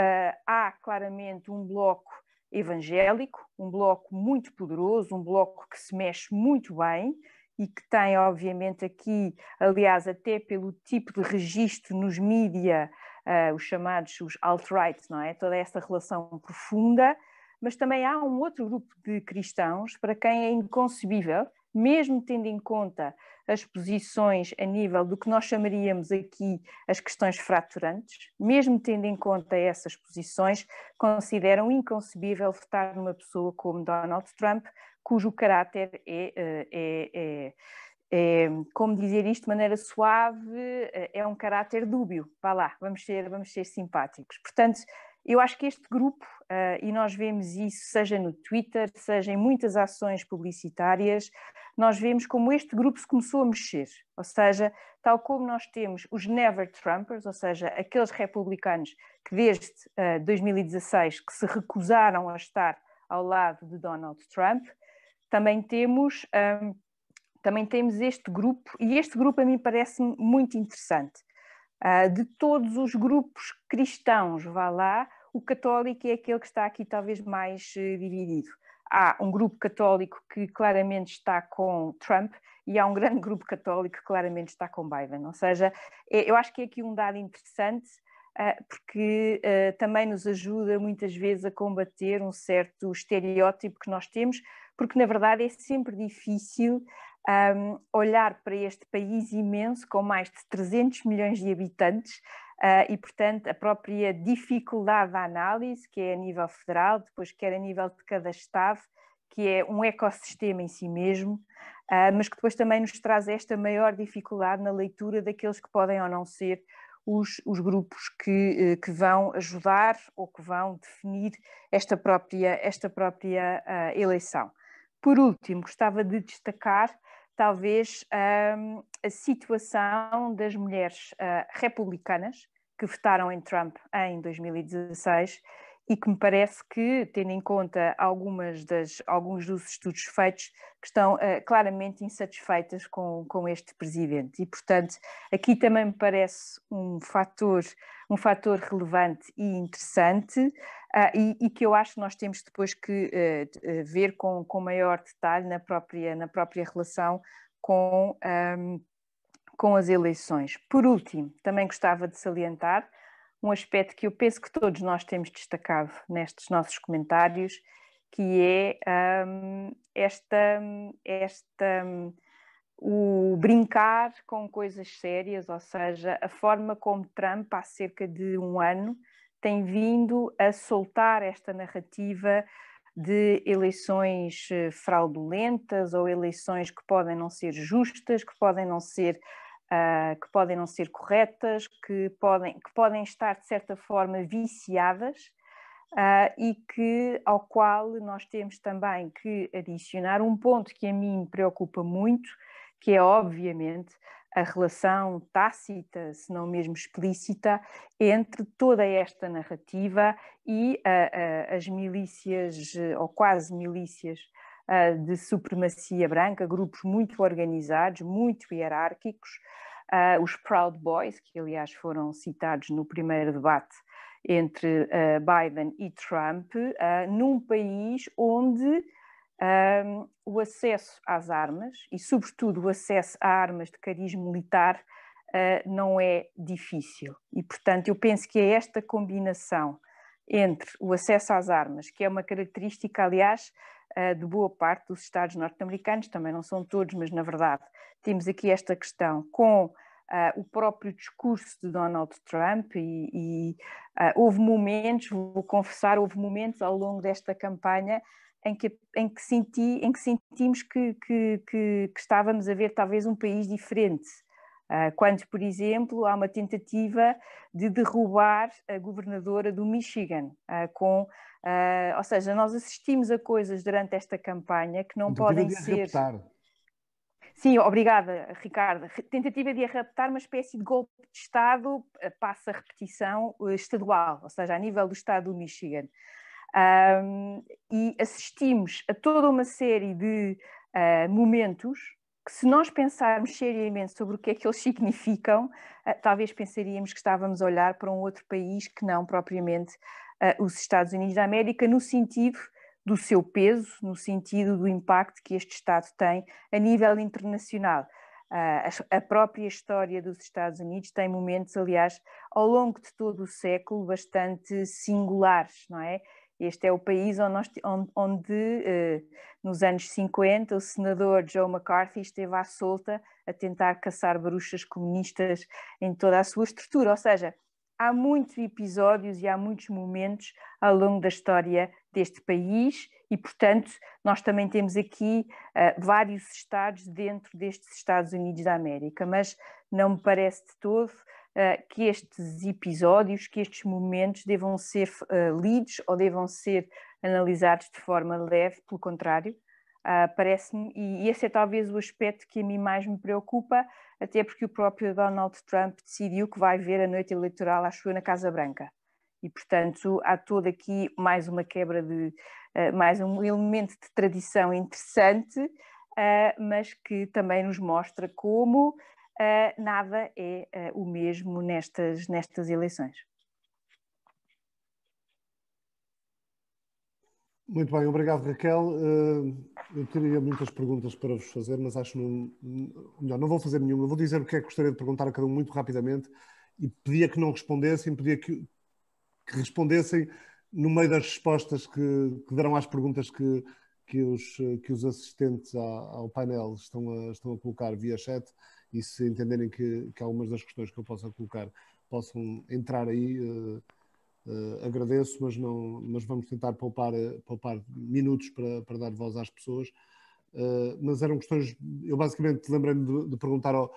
há claramente um bloco evangélico, um bloco muito poderoso, um bloco que se mexe muito bem e que tem, obviamente, aqui, aliás, até pelo tipo de registro nos mídia uh, os chamados os alt-right, não é? Toda essa relação profunda, mas também há um outro grupo de cristãos para quem é inconcebível, mesmo tendo em conta as posições a nível do que nós chamaríamos aqui as questões fraturantes, mesmo tendo em conta essas posições, consideram inconcebível votar numa pessoa como Donald Trump, cujo caráter é, eh, é, é é, como dizer isto de maneira suave, eh, é um caráter dúbio. Vá lá, vamos ser, vamos ser simpáticos. Portanto, eu acho que este grupo, uh, e nós vemos isso seja no Twitter, seja em muitas ações publicitárias, nós vemos como este grupo se começou a mexer. Ou seja, tal como nós temos os Never Trumpers, ou seja, aqueles republicanos que desde uh, 2016 que se recusaram a estar ao lado de Donald Trump, também temos. Um, também temos este grupo, e este grupo a mim parece muito interessante. Uh, de todos os grupos cristãos, vá lá, o católico é aquele que está aqui talvez mais uh, dividido. Há um grupo católico que claramente está com Trump e há um grande grupo católico que claramente está com Biden. Ou seja, é, eu acho que é aqui um dado interessante uh, porque também nos ajuda muitas vezes a combater um certo estereótipo que nós temos, porque na verdade é sempre difícil um, olhar para este país imenso, com mais de 300 milhões de habitantes, uh, e, portanto, a própria dificuldade da análise, que é a nível federal, depois quer a nível de cada Estado, que é um ecossistema em si mesmo, uh, mas que depois também nos traz esta maior dificuldade na leitura daqueles que podem ou não ser os, os, grupos que, eh, que, vão ajudar ou que vão definir esta própria, esta própria uh, eleição. Por último, gostava de destacar talvez um, a situação das mulheres uh, republicanas que votaram em Trump em 2016 e que me parece que, tendo em conta algumas das, alguns dos estudos feitos, que estão uh, claramente insatisfeitas com, com este presidente. E, portanto, aqui também me parece um fator, um fator relevante e interessante uh, e, e, que eu acho que nós temos depois que uh, ver com, com maior detalhe na própria, na própria relação com, um, com as eleições. Por último, também gostava de salientar um aspecto que eu penso que todos nós temos destacado nestes nossos comentários, que é um, esta, esta o brincar com coisas sérias, ou seja, a forma como Trump, há cerca de um ano, tem vindo a soltar esta narrativa de eleições eh, fraudulentas ou eleições que podem não ser justas, que podem não ser uh, que podem não ser corretas, que podem, que podem estar de certa forma viciadas uh, e que ao qual nós temos também que adicionar um ponto que a mim me preocupa muito, que é obviamente a relação tácita, se não mesmo explícita, entre toda esta narrativa e uh, uh, as milícias, ou quase milícias, uh, de supremacia branca, grupos muito organizados, muito hierárquicos, os Proud Boys, que aliás foram citados no primeiro debate entre Biden e Trump, num país onde um, o acesso às armas e, sobretudo, o acesso a armas de cariz militar uh, não é difícil. E, portanto, eu penso que é esta combinação entre o acesso às armas, que é uma característica, aliás, uh, de boa parte dos Estados norte-americanos, também não são todos, mas na verdade temos aqui esta questão com Uh, o próprio discurso de Donald Trump e, e uh, houve momentos, vou confessar, houve momentos ao longo desta campanha em que, em que, senti, em que sentimos que, que, que, que estávamos a ver talvez um país diferente. Uh, quando, por exemplo, há uma tentativa de derrubar a governadora do Michigan, uh, com, uh, ou seja, nós assistimos a coisas durante esta campanha que não podem de ser. Raptar. Sim, obrigada, Ricardo. Tentativa de raptar uma espécie de golpe de Estado, passa a repetição estadual, ou seja, a nível do Estado do Michigan. Um, e assistimos a toda uma série de uh, momentos que, se nós pensarmos seriamente sobre o que é que eles *laughs* significam, uh, talvez pensaríamos que estávamos a olhar para um outro país que não propriamente uh, os Estados Unidos da América, no sentido do seu peso, no sentido do impacto que este Estado tem a nível internacional. a própria história dos Estados Unidos tem momentos, aliás, ao longo de todo o século, bastante singulares, não é? Este é o país onde, nós, onde, onde eh, nos anos 50, o senador Joe McCarthy esteve à solta a tentar caçar bruxas comunistas em toda a sua estrutura. Ou seja, há muitos episódios e há muitos momentos ao longo da história deste país e, portanto, nós também temos aqui uh, vários estados dentro destes Estados Unidos da América, mas não me parece de todo que estes episódios, que estes momentos devam ser uh, lidos ou devam ser analisados de forma leve, pelo contrário, uh, parece-me, e esse é talvez o aspecto que a mim mais me preocupa, até porque o próprio Donald Trump decidiu que vai ver a noite eleitoral, acho eu, na Casa Branca. E, portanto, há toda aqui mais uma quebra de, mais um elemento de tradição interessante, mas que também nos mostra como uh, nada é uh, o mesmo nestas, nestas eleições. Muito bem, obrigado Raquel. Eh, eu teria muitas perguntas para vos fazer, mas acho não, melhor, não vou fazer nenhuma. Vou dizer o que é que gostaria de perguntar a cada um muito rapidamente e pedia que não respondessem, pedia que, que respondessem no meio das respostas que, que darão às perguntas que, que, os, que os assistentes ao painel estão a, estão a colocar via chat e se entenderem que, que algumas das questões que eu possa colocar possam entrar aí, uh, uh, agradeço, mas, não, mas vamos tentar poupar, poupar minutos para, para dar voz às pessoas. Uh, mas eram questões, eu basicamente lembrei-me de, de, perguntar ao,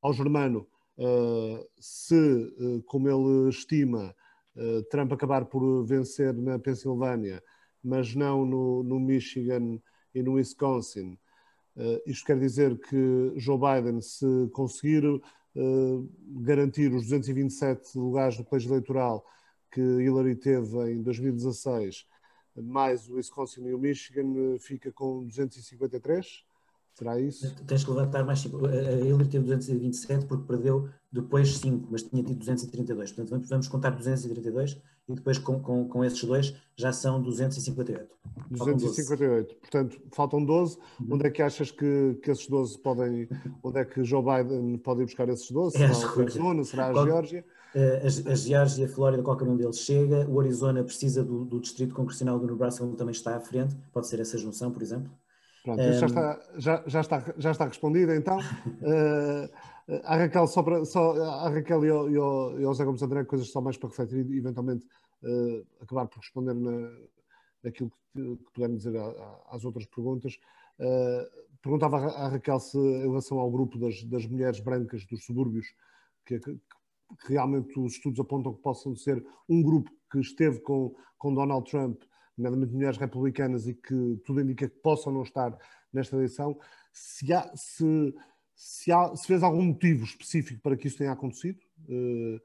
ao Germano se, como ele estima, Trump acabar por vencer na Pensilvânia, mas não no, no Michigan e no Wisconsin, isto quer dizer que Joe Biden, se conseguir uh, garantir os 227 lugares do colégio eleitoral que Hillary teve em 2016, mais o Wisconsin e o Michigan, fica com 253? Será isso? Tens que levantar mais 5. A Hillary teve 227 porque perdeu depois 5, mas tinha tido 232. Portanto, vamos contar 232 e depois com, com, com esses dois já são 258. 258. Portanto, faltam 12. Uhum. Onde é que achas que, que esses 12 podem. Onde é que Joe Biden pode ir buscar esses 12? É será o Arizona? Será a Qual, Geórgia? Eh, a, a Geórgia, a Flórida, qualquer um deles chega. O Arizona precisa do, do distrito congressional do Nebraska, onde também está à frente. Pode ser essa junção, por exemplo. Pronto, um... já, está, já, já, está, já está respondida então. Uh, *laughs* a Raquel, só para, só, a Raquel e o, e, o, e o José Gomes André, coisas só mais para refletir e eventualmente uh, acabar por responder na, naquilo que, que pudermos dizer às outras perguntas. Uh, perguntava à Raquel se, em relação ao grupo das, das mulheres brancas dos subúrbios, que, que, que, realmente os estudos apontam que possam ser um grupo que esteve com, com Donald Trump, nomeadamente mulheres republicanas, e que tudo indica que possam não estar nesta eleição, se, há, se, se, há, se fez algum motivo específico para que isso tenha acontecido, uh,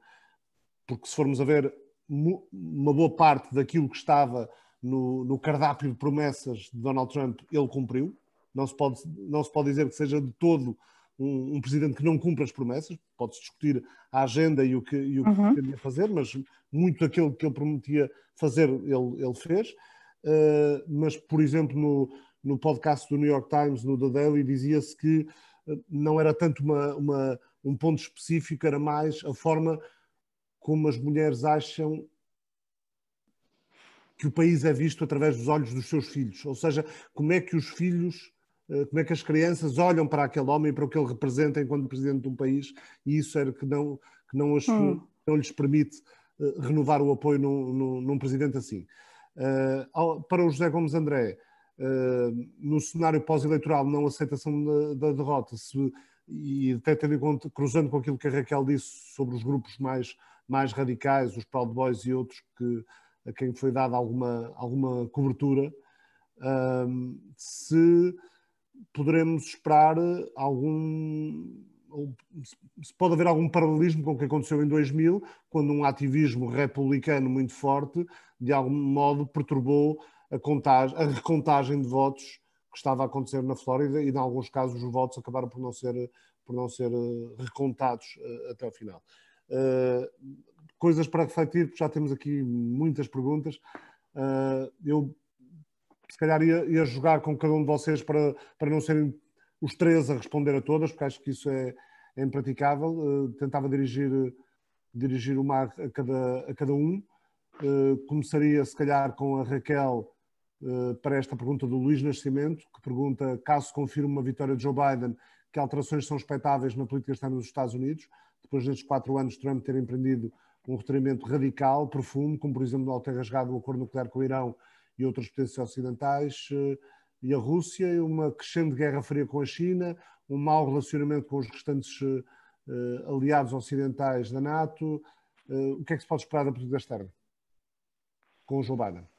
porque se formos a ver uma boa parte daquilo que estava no, no cardápio de promessas de Donald Trump, ele cumpriu, não se pode, não se pode dizer que seja de todo um, um presidente que não cumpre as promessas, pode-se discutir a agenda e o que, e o que uhum. queria fazer, mas muito daquilo que ele prometia fazer, ele, ele fez. Uh, mas, por exemplo, no, no podcast do New York Times, no The Daily, dizia-se que não era tanto uma, uma, um ponto específico, era mais a forma como as mulheres acham que o país é visto através dos olhos dos seus filhos. Ou seja, como é que os filhos eh, como é que as crianças olham para aquele homem para o que ele representa enquanto presidente de um país e isso é que não, que não, as, hum. não lhes permite uh, renovar o apoio num, num, num presidente assim. Uh, para o José Gomes André, uh, no cenário pós-eleitoral, não aceitação da, da derrota, se, e até tendo em conta, cruzando com aquilo que a Raquel disse sobre os grupos mais, mais radicais, os Proud Boys e outros, que, a quem foi dada alguma, alguma cobertura, se poderemos esperar algum. Se pode haver algum paralelismo com o que aconteceu em 2000, quando um ativismo republicano muito forte, de algum modo, perturbou a, contagem, a recontagem de votos que estava a acontecer na Flórida e, em alguns casos, os votos acabaram por não ser, por não ser eh, recontados eh, até o final. Uh, coisas para refletir, porque já temos aqui muitas perguntas. Eu se calhar ia, ia, jogar com cada um de vocês para, para não serem os três a responder a todas, porque acho que isso é, é impraticável. Tentava dirigir, dirigir uma a cada, a cada um. Começaria, se calhar, com a Raquel para esta pergunta do Luís Nascimento, que pergunta: caso confirme uma vitória de Joe Biden, que alterações são expectáveis na política externa dos Estados Unidos, depois destes quatro anos Trump ter empreendido um retiramento radical, profundo, como por exemplo ao ter rasgado o acordo nuclear com o Irão e outras potências ocidentais, eh, e a Rússia, uma crescente guerra fria com a China, um mau relacionamento com os restantes eh, eh, aliados ocidentais da NATO. O que é que se pode esperar da política externa com o Joe Biden?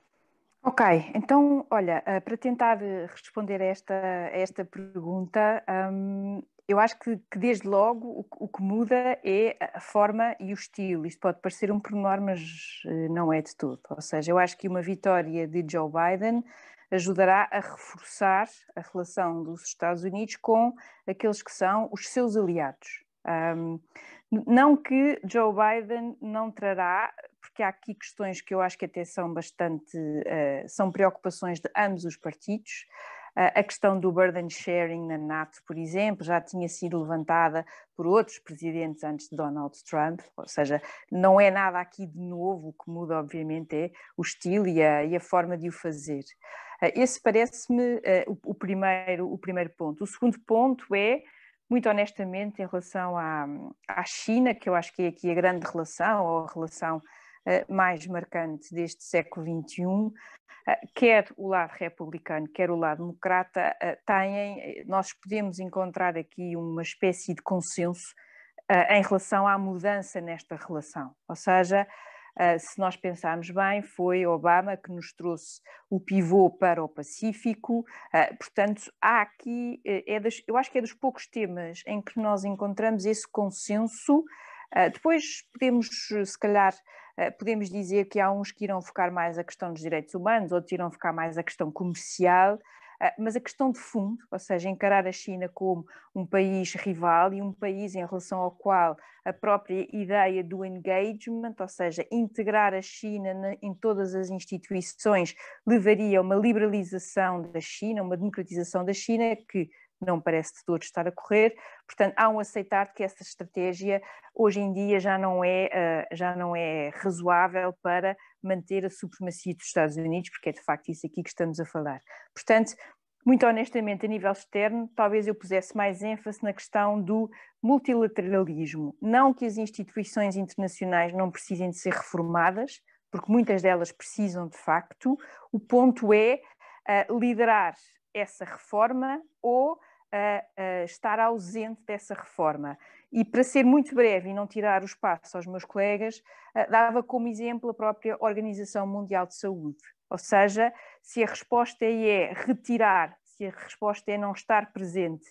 Ok, então, olha, para tentar responder a esta, a esta pergunta, um, eu acho que, que desde logo o, o, que muda é a forma e o estilo. Isto pode parecer um pormenor, mas eh, não é de tudo. Ou seja, eu acho que uma vitória de Joe Biden ajudará a reforçar a relação dos Estados Unidos com aqueles que são os seus aliados. Um, não que Joe Biden não trará, porque há aqui questões que eu acho que até são bastante, uh, são preocupações de ambos os partidos. A questão do burden sharing na NATO, por exemplo, já tinha sido levantada por outros presidentes antes de Donald Trump, ou seja, não é nada aqui de novo, o que muda, obviamente, é o estilo e a, e a forma de o fazer. Esse parece-me uh, o, o, primeiro, o primeiro ponto. O segundo ponto é, muito honestamente, em relação à, à China, que eu acho que é aqui a grande relação, ou a relação uh, mais marcante deste século XXI, ah, quer o lado republicano, quer o lado democrata, ah, têm, eh, nós podemos encontrar aqui uma espécie de consenso em relação à mudança nesta relação. Ou seja, se nós pensarmos bem, foi Obama que nos trouxe o pivô para o Pacífico, portanto, há aqui, eh, é das, eu acho que é dos poucos temas em que nós encontramos esse consenso. Depois podemos, se calhar, eh, podemos dizer que há uns que irão focar mais a questão dos direitos humanos, outros irão focar mais a questão comercial, eh, mas a questão de fundo, ou seja, encarar a China como um país rival e um país em relação ao qual a própria ideia do engagement, ou seja, integrar a China em todas as instituições, levaria a uma liberalização da China, uma democratização da China que não parece de todo estar a correr. Portanto, há um aceitar que essa estratégia hoje em dia já não é, uh, já não é razoável para manter a supremacia dos Estados Unidos, porque é de facto isso aqui que estamos a falar. Portanto, muito honestamente, a nível externo, talvez eu pusesse mais ênfase na questão do multilateralismo. Não que as instituições internacionais não precisem de ser reformadas, porque muitas delas precisam de facto. O ponto é uh, liderar essa reforma ou uh, uh, estar ausente dessa reforma. E para ser muito breve e não tirar o espaço aos meus colegas, dava como exemplo a própria Organização Mundial de Saúde ou seja, se a resposta é retirar, se a resposta é não estar presente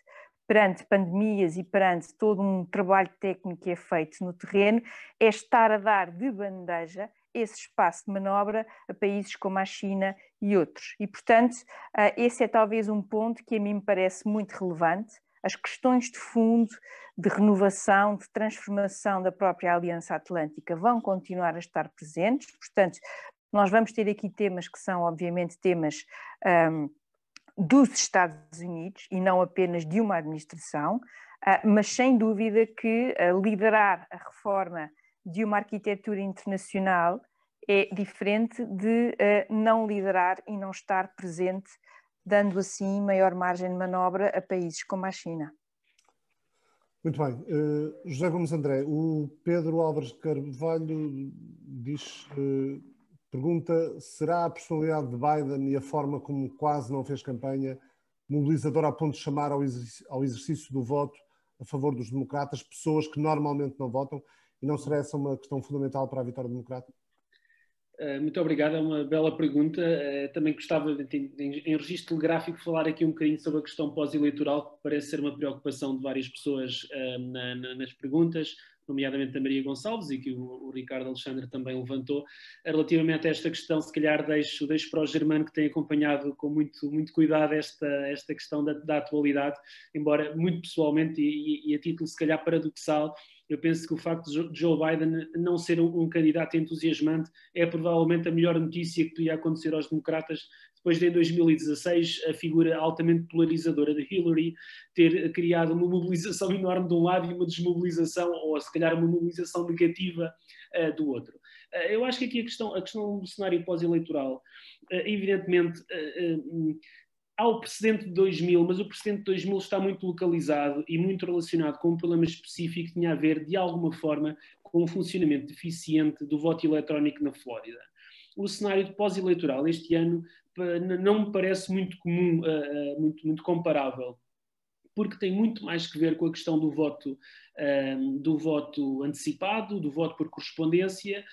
perante pandemias e perante todo um trabalho técnico que é feito no terreno, é estar a dar de bandeja esse espaço de manobra a países como a China e outros. E, portanto, ah, esse é talvez um ponto que a mim me parece muito relevante. As questões de fundo, de renovação, de transformação da própria Aliança Atlântica vão continuar a estar presentes, portanto, nós vamos ter aqui temas que são, obviamente, temas um, dos Estados Unidos e não apenas de uma administração, uh, mas sem dúvida que uh, liderar a reforma de uma arquitetura internacional é diferente de uh, não liderar e não estar presente, dando assim maior margem de manobra a países como a China. Muito bem. Uh, José Gomes André, o Pedro Álvares de Carvalho diz uh, Pergunta: será a personalidade de Biden e a forma como quase não fez campanha mobilizadora a ponto de chamar ao exercício do voto a favor dos democratas pessoas que normalmente não votam? E não será essa uma questão fundamental para a vitória democrata? Eh, muito obrigado, é uma bela pergunta. Eh, também gostava, em registro telegráfico, falar aqui um bocadinho sobre a questão pós-eleitoral, que parece ser uma preocupação de várias pessoas eh, nas perguntas nomeadamente da Maria Gonçalves, e que o, o, Ricardo Alexandre também levantou, relativamente a esta questão, se calhar deixo, deixo para o Germano, que tem acompanhado com muito, muito cuidado esta, esta questão da, da atualidade, embora muito pessoalmente e, e, a título se calhar paradoxal, eu penso que o facto de Joe Biden não ser um, um, candidato entusiasmante é provavelmente a melhor notícia que podia acontecer aos democratas depois de em 2016 a figura altamente polarizadora de Hillary ter criado uma mobilização enorme de um lado e uma desmobilização, ou se calhar uma mobilização negativa uh, do outro. Uh, eu acho que aqui a questão, a questão do cenário pós-eleitoral, uh, evidentemente, há o precedente de 2000, mas o precedente de 2000 está muito localizado e muito relacionado com um problema específico que tinha a ver, de alguma forma, com o funcionamento deficiente do voto eletrónico na Flórida o cenário de pós-eleitoral este ano não me parece muito comum, uh, muito, muito comparável, porque tem muito mais que ver com a questão do voto, do voto antecipado, do voto por correspondência,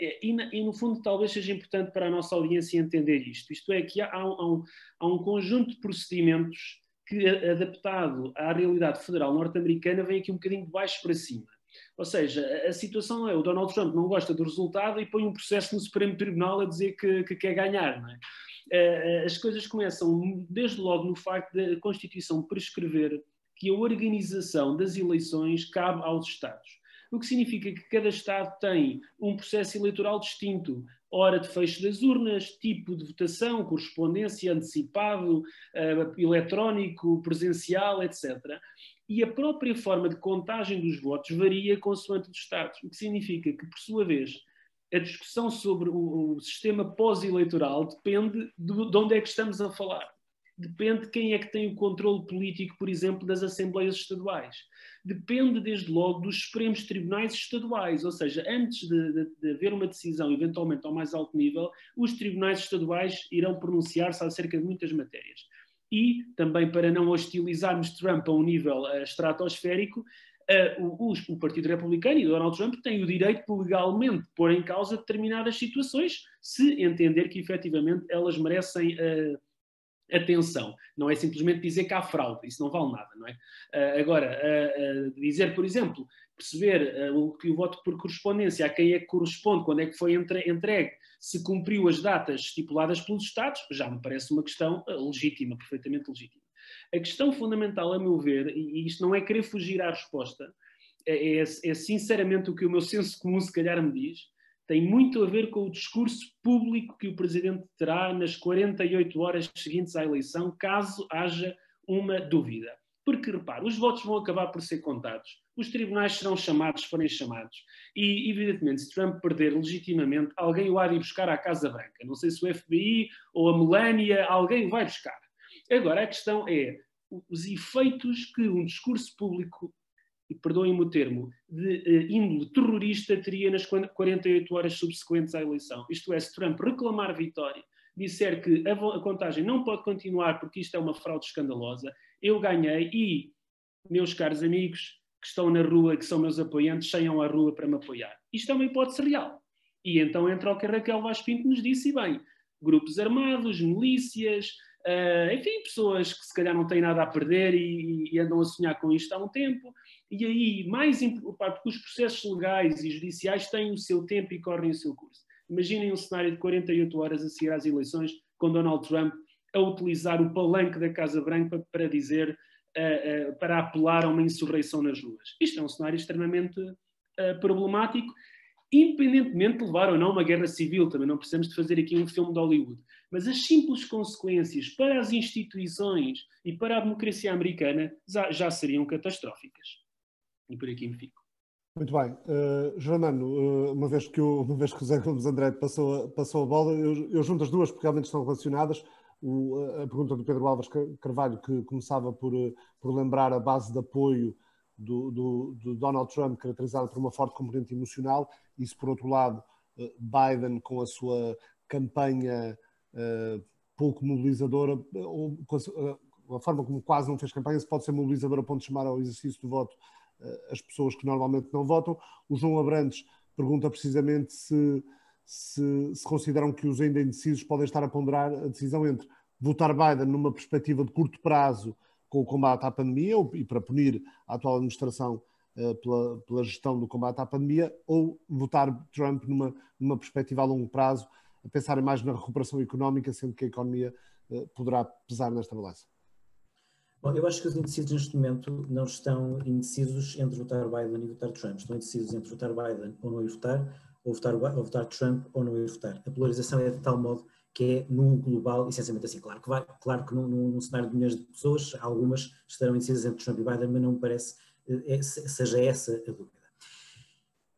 e, no fundo talvez seja importante para a nossa audiência entender isto. Isto é que há, um, há um conjunto de procedimentos que, adaptado à realidade federal norte-americana, vem aqui um bocadinho de baixo para cima. Ou seja, a situação é o Donald Trump não gosta do resultado e põe um processo no Supremo Tribunal a dizer que, que quer ganhar. Não é? Eh, eh, as coisas começam desde logo no facto da Constituição prescrever que a organização das eleições cabe aos Estados. O que significa que cada Estado tem um processo eleitoral distinto, hora de fecho das urnas, tipo de votação, correspondência, antecipado, uh, eletrónico, presencial, etc e a própria forma de contagem dos votos varia consoante os Estados, o que significa que, por sua vez, a discussão sobre o, o sistema pós-eleitoral depende de, de onde é que estamos a falar. Depende de quem é que tem o controle político, por exemplo, das Assembleias Estaduais. Depende, desde logo, dos Supremos Tribunais Estaduais, ou seja, antes de, de, de haver uma decisão, eventualmente ao mais alto nível, os Tribunais Estaduais irão pronunciar-se acerca de muitas matérias e também para não hostilizarmos Trump a um nível uh, estratosférico, uh, o, o, Partido Republicano e Donald Trump têm o direito de legalmente pôr em causa determinadas situações, se entender que efetivamente elas merecem uh, atenção. Não é simplesmente dizer que há fraude, isso não vale nada, não é? agora, dizer, por exemplo, perceber que o voto por correspondência, a quem é que corresponde, quando é que foi entre, entregue, se cumpriu as datas estipuladas pelos Estados, já me parece uma questão eh, legítima, perfeitamente legítima. A questão fundamental, a meu ver, e isto não é querer fugir à resposta, é, é, é sinceramente o que o meu senso comum se calhar me diz, tem muito a ver com o discurso público que o Presidente terá nas 48 horas seguintes à eleição, caso haja uma dúvida. Porque, repare, os votos vão acabar por ser contados os tribunais serão chamados forem chamados. E, evidentemente, se Trump perder legitimamente, alguém o há de ir buscar à Casa Branca. Não sei se o FBI ou a Melania, alguém o vai buscar. Agora, a questão é os efeitos que um discurso público, e perdoem-me o termo, de uh, índole terrorista teria nas 48 horas subsequentes à eleição. Isto é, se Trump reclamar vitória, disser que a contagem não pode continuar porque isto é uma fraude escandalosa, eu ganhei e, meus caros amigos que estão na rua, que são meus apoiantes, saiam à rua para me apoiar. Isto é uma hipótese real. E então entra o que a Raquel Vaz Pinto nos disse, e bem, grupos armados, milícias, uh, enfim, pessoas que se calhar não têm nada a perder e, e, andam a sonhar com isto há um tempo. E aí, mais porque os processos legais e judiciais têm o seu tempo e correm o seu curso. Imaginem um cenário de 48 horas a seguir às eleições, com Donald Trump a utilizar o palanque da Casa Branca para dizer, para apelar a uma insurreição nas ruas. Isto é um cenário extremamente problemático independentemente de levar ou não uma guerra civil, também não precisamos de fazer aqui um filme de Hollywood, mas as simples consequências para as instituições e para a democracia americana já, seriam catastróficas. E por aqui me fico. Muito bem. Uh, Germano, uh, uma, vez que uma vez que o *laughs* José Gomes André passou, passou a bola, eu, eu junto as duas porque realmente estão relacionadas. O, a pergunta do Pedro Alves Carvalho, que começava por, por lembrar a base de apoio do, do, do, Donald Trump, caracterizado por uma forte componente emocional, e se por outro lado eh, Biden com a sua campanha uh, pouco mobilizadora, ou com a, a, forma como quase não fez campanha, se pode ser mobilizadora a ponto de chamar ao exercício do voto uh, as pessoas que normalmente não votam. O João Abrantes pergunta precisamente se, se, se consideram que os ainda indecisos podem estar a ponderar a decisão entre votar Biden numa perspectiva de curto prazo com o combate à pandemia e para punir a atual administração uh, pela, pela, gestão do combate à pandemia, ou votar Trump numa, numa perspectiva a longo prazo, a pensar mais na recuperação económica, sendo que a economia uh, poderá pesar nesta balança? Bom, eu acho que os indecisos neste momento não estão indecisos entre votar Biden e votar Trump. Estão indecisos entre votar Biden ou não ir votar, ou votar, ou votar Trump ou não ir votar. A polarização é de tal modo que é no global, essencialmente assim. Claro que, vai, claro que num, num, cenário de milhões de pessoas, algumas estarão indecisas entre Trump e Biden, mas não me parece é, seja essa a dúvida.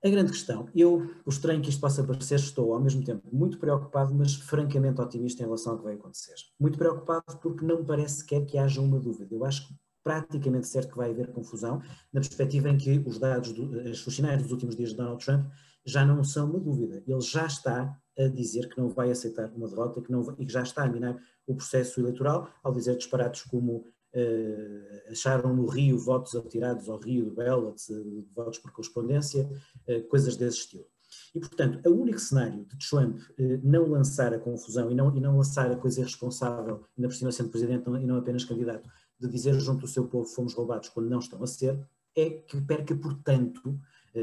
A grande questão, eu, o estranho que isto possa parecer, estou ao mesmo tempo muito preocupado, mas francamente otimista em relação ao que vai acontecer. Muito preocupado porque não me parece sequer que haja uma dúvida. Eu acho que praticamente certo que vai haver confusão, na perspectiva em que os dados, do, os sinais dos últimos dias de Donald Trump já não são uma dúvida. Ele já está a dizer que não vai aceitar uma derrota que não, e que já está a minar o processo eleitoral, ao dizer disparados como uh, acharam no Rio votos atirados ao Rio de ballots, uh, votos por correspondência, uh, coisas desse estilo. E, portanto, o único cenário de Trump não lançar a confusão e não, e não lançar a coisa irresponsável, ainda por cima sendo presidente e não apenas candidato, de dizer junto ao seu povo fomos roubados quando não estão a ser, é que perca, portanto,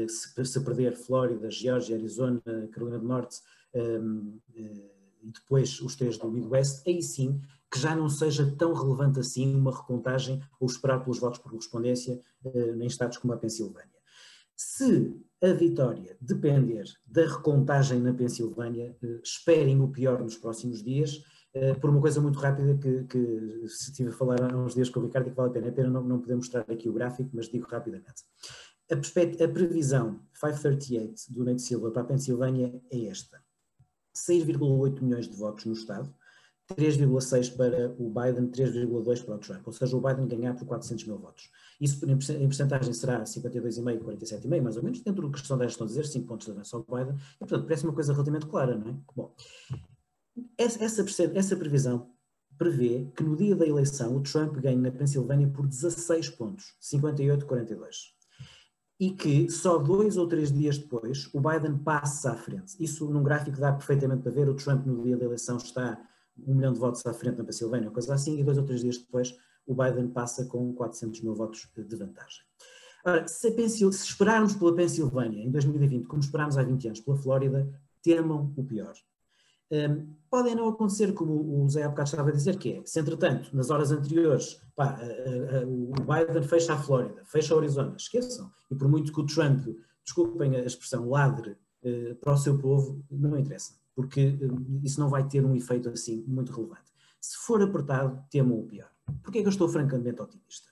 se, se perder Flórida, Geórgia, Arizona, Carolina do Norte, um, e depois os três do Midwest, aí sim que já não seja tão relevante assim uma recontagem ou esperar pelos votos por correspondência uh, em estados como a Pensilvânia. Se a vitória depender da recontagem na Pensilvânia, esperem o pior nos próximos dias, por uma coisa muito rápida que, que se estive a falar há uns dias com o Ricardo e que vale a pena, é pena não, não poder mostrar aqui o gráfico, mas digo rapidamente. A, a previsão 538 do Nate Silva para a Pensilvânia é esta. 6,8 milhões de votos no Estado, 3,6 para o Biden, 3,2 para o Trump, ou seja, o Biden ganhar por 400 mil votos. Isso em porcentagem será 52,5, 47,5 mais ou menos, dentro do que estão a dizer, 5 pontos de avanço ao Biden, e portanto parece uma coisa relativamente clara, não é? Bom, essa, essa previsão prevê que no dia da eleição o Trump ganhe na Pensilvânia por 16 pontos, 58-42 e que só dois ou três dias depois o Biden passa à frente. Isso num gráfico dá perfeitamente para ver, o Trump no dia da eleição está um milhão de votos à frente na Pensilvânia, coisa assim, e dois ou três dias depois o Biden passa com 400 mil votos de vantagem. Ora, se, Pensil, se esperarmos pela Pensilvânia em 2020, como esperámos há 20 anos pela Flórida, temam o pior. Podem não acontecer, como o Zé há bocado estava a dizer, que é, se entretanto, nas horas anteriores, pá, o Biden fecha a Flórida, fecha a Arizona, esqueçam, e por muito que o Trump, desculpem a expressão, ladre uh, para o seu povo, não interessa, porque uh, isso não vai ter um efeito assim muito relevante. Se for apertado, temam o pior. Porquê é que eu estou francamente otimista?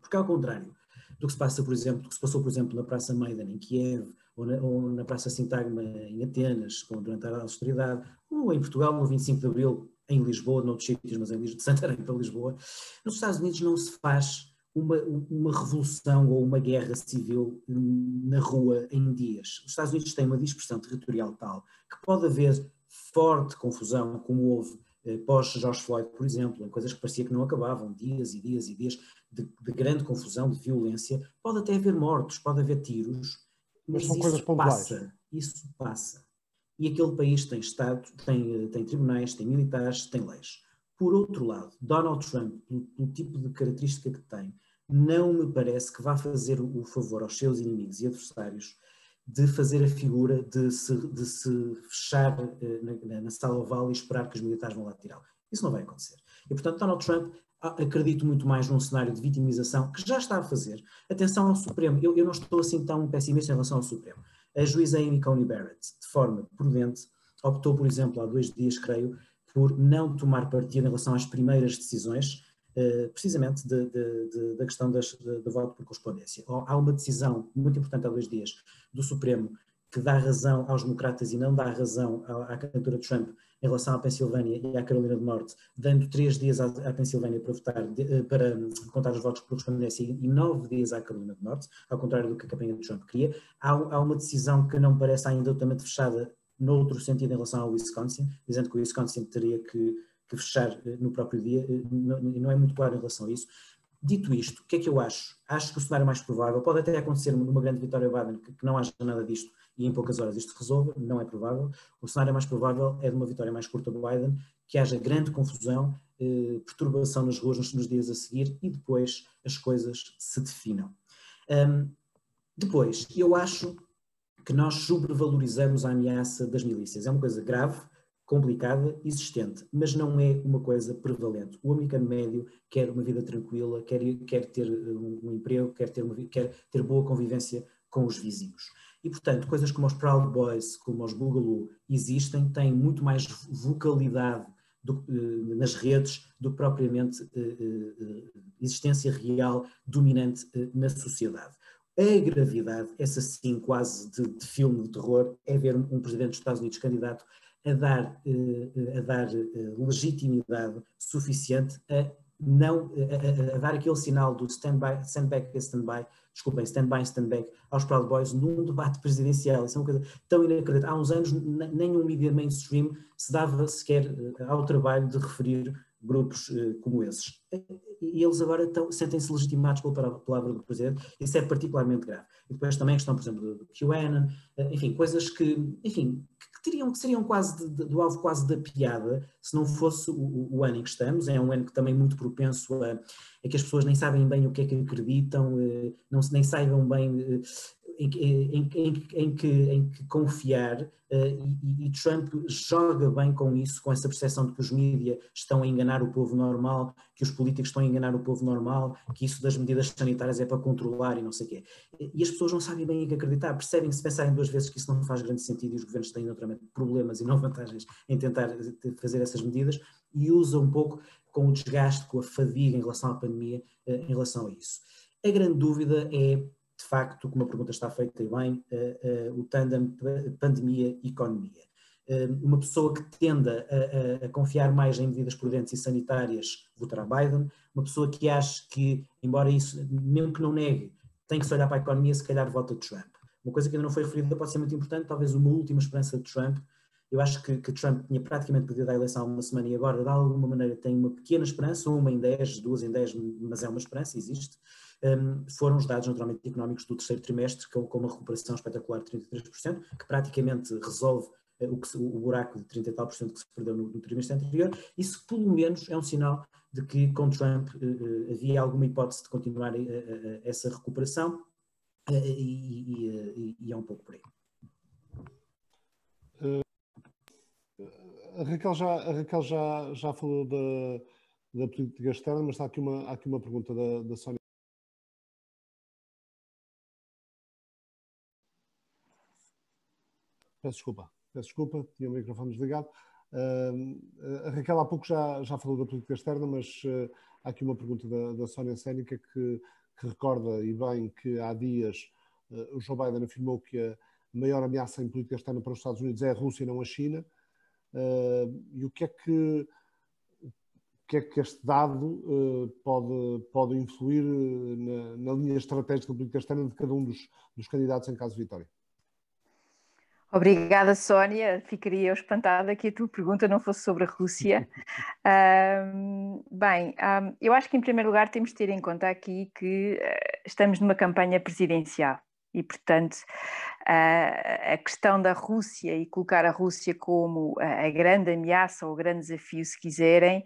Porque ao contrário do que se passa, por exemplo, do que se passou, por exemplo, na Praça Maidan, em Kiev, ou na, ou na Praça Sintagma em Atenas, durante a austeridade, ou em Portugal no 25 de Abril em Lisboa, noutros sítios, mas em de Santarém para Lisboa, nos Estados Unidos não se faz uma, uma revolução ou uma guerra civil na rua em dias. Os Estados Unidos têm uma dispersão territorial tal que pode haver forte confusão, como houve eh, pós-George Floyd, por exemplo, em coisas que parecia que não acabavam, dias e dias e dias de, de grande confusão, de violência. Pode até haver mortos, pode haver tiros, mas, mas isso passa. Isso passa e aquele país tem Estado, tem, tem tribunais, tem militares, tem leis. Por outro lado, Donald Trump, pelo, pelo, tipo de característica que tem, não me parece que vá fazer o, favor aos seus inimigos e adversários de fazer a figura de se, de se fechar eh, na, na, sala oval e esperar que os militares vão lá tirá-lo. Isso não vai acontecer. E, portanto, Donald Trump acredito muito mais num cenário de vitimização que já está a fazer. Atenção ao Supremo. Eu, eu não estou assim tão pessimista em relação ao Supremo. A juíza Amy Coney Barrett, de forma prudente, optou, por exemplo, há dois dias, creio, por não tomar partido em relação às primeiras decisões, uh, precisamente de, de, de, da questão das, do voto por correspondência. Há uma decisão muito importante há dois dias do Supremo que dá razão aos democratas e não dá razão à, à candidatura de Trump em relação à Pensilvânia e à Carolina do Norte, dando três dias à, à Pensilvânia para votar, de, eh, para hum, contar os votos por correspondência e nove dias à Carolina do Norte, ao contrário do que a campanha de Trump queria. Há, há uma decisão que não parece ainda totalmente fechada noutro sentido em relação ao Wisconsin, dizendo que o Wisconsin teria que, que fechar eh, no próprio dia, e não, não é muito claro em relação a isso. Dito isto, o que é que eu acho? Acho que o cenário mais provável, pode até acontecer numa grande vitória Biden, que, que não haja nada disto, e em poucas horas isto resolve, não é provável. O cenário mais provável é de uma vitória mais curta do Biden, que haja grande confusão, eh, perturbação nas ruas nos, nos, dias a seguir e depois as coisas se definam. Um, depois, eu acho que nós sobrevalorizamos a ameaça das milícias. É uma coisa grave, complicada, existente, mas não é uma coisa prevalente. O americano médio quer uma vida tranquila, quer, quer ter um, um emprego, quer ter, uma, quer ter boa convivência com os vizinhos. E, portanto, coisas como os Proud Boys, como os Boogaloo, existem, têm muito mais vocalidade do, eh, nas redes do que propriamente eh, eh, existência real dominante na sociedade. A gravidade, essa sim quase de, de, filme de terror, é ver um presidente dos Estados Unidos candidato a dar, a dar legitimidade suficiente a não a, a, dar aquele sinal do stand, by, stand back stand by, desculpem, stand by stand back aos Proud Boys num debate presidencial. Isso é uma coisa tão inacreditável. Há uns anos nenhum mídia mainstream se dava sequer eh, ao trabalho de referir grupos uh, como esses. E eles agora sentem-se legitimados pela palavra do Presidente, isso é particularmente grave. E depois também a questão, por exemplo, do QAnon, uh, enfim, coisas que, enfim, que, teriam, que seriam quase de, do alvo quase da piada, se não fosse o, o, ano em que estamos, é um ano que também muito propenso a, a que as pessoas nem sabem bem o que é que acreditam, uh, não, nem saibam bem em, em, em, em, que, em que confiar uh, e, e, Trump joga bem com isso, com essa percepção de que os mídias estão a enganar o povo normal, que os políticos estão a enganar o povo normal, que isso das medidas sanitárias é para controlar e não sei o quê. E as pessoas não sabem bem em que acreditar, percebem se pensarem duas vezes que isso não faz grande sentido e os governos têm naturalmente problemas e não vantagens em tentar eh, fazer essas medidas e usam um pouco com o desgaste, com a fadiga em relação à pandemia, uh, em relação a isso. A grande dúvida é de facto, como a pergunta está feita e bem, uh, uh, o tandem pandemia-economia. Uh, uma pessoa que tenda a, a, a, confiar mais em medidas prudentes e sanitárias votará Biden, uma pessoa que acha que, embora isso, mesmo que não negue, tem que se olhar para a economia, se calhar vota Trump. Uma coisa que ainda não foi referida pode ser muito importante, talvez uma última esperança de Trump. Eu acho que, que Trump tinha praticamente perdido a eleição há uma semana e agora, de alguma maneira, tem uma pequena esperança, uma em 10, duas em 10, mas é uma esperança, existe foram os dados naturalmente económicos do terceiro trimestre, com, com uma recuperação espetacular de 33%, que praticamente resolve uh, o, que, o, buraco de 30 e tal por cento que se perdeu no, no, trimestre anterior. Isso, pelo menos, é um sinal de que com Trump uh, havia alguma hipótese de continuar essa recuperação, e, e, e, é um pouco por aí. A Raquel já, a Raquel já, já falou da, da política externa, mas está aqui uma, há aqui uma pergunta da, da Sónia Peço desculpa, peço desculpa, tinha o microfone desligado. Uh, a Raquel há pouco já, já falou da política externa, mas uh, há aqui uma pergunta da, da Sónia Sénica que, que, recorda e bem que há dias uh, o Joe Biden afirmou que a maior ameaça em política externa para os Estados Unidos é a Rússia e não a China. e o que é que que é que este dado pode, pode influir na, na linha estratégica política externa de cada um dos, dos candidatos em caso de vitória? Obrigada, Sónia. Ficaria espantada que a tua pergunta não fosse sobre a Rússia. *laughs* um, bem, um, eu acho que, em primeiro lugar, temos de ter em conta aqui que uh, estamos numa campanha presidencial e, portanto, uh, a questão da Rússia e colocar a Rússia como a, a grande ameaça ou o grande desafio, se quiserem,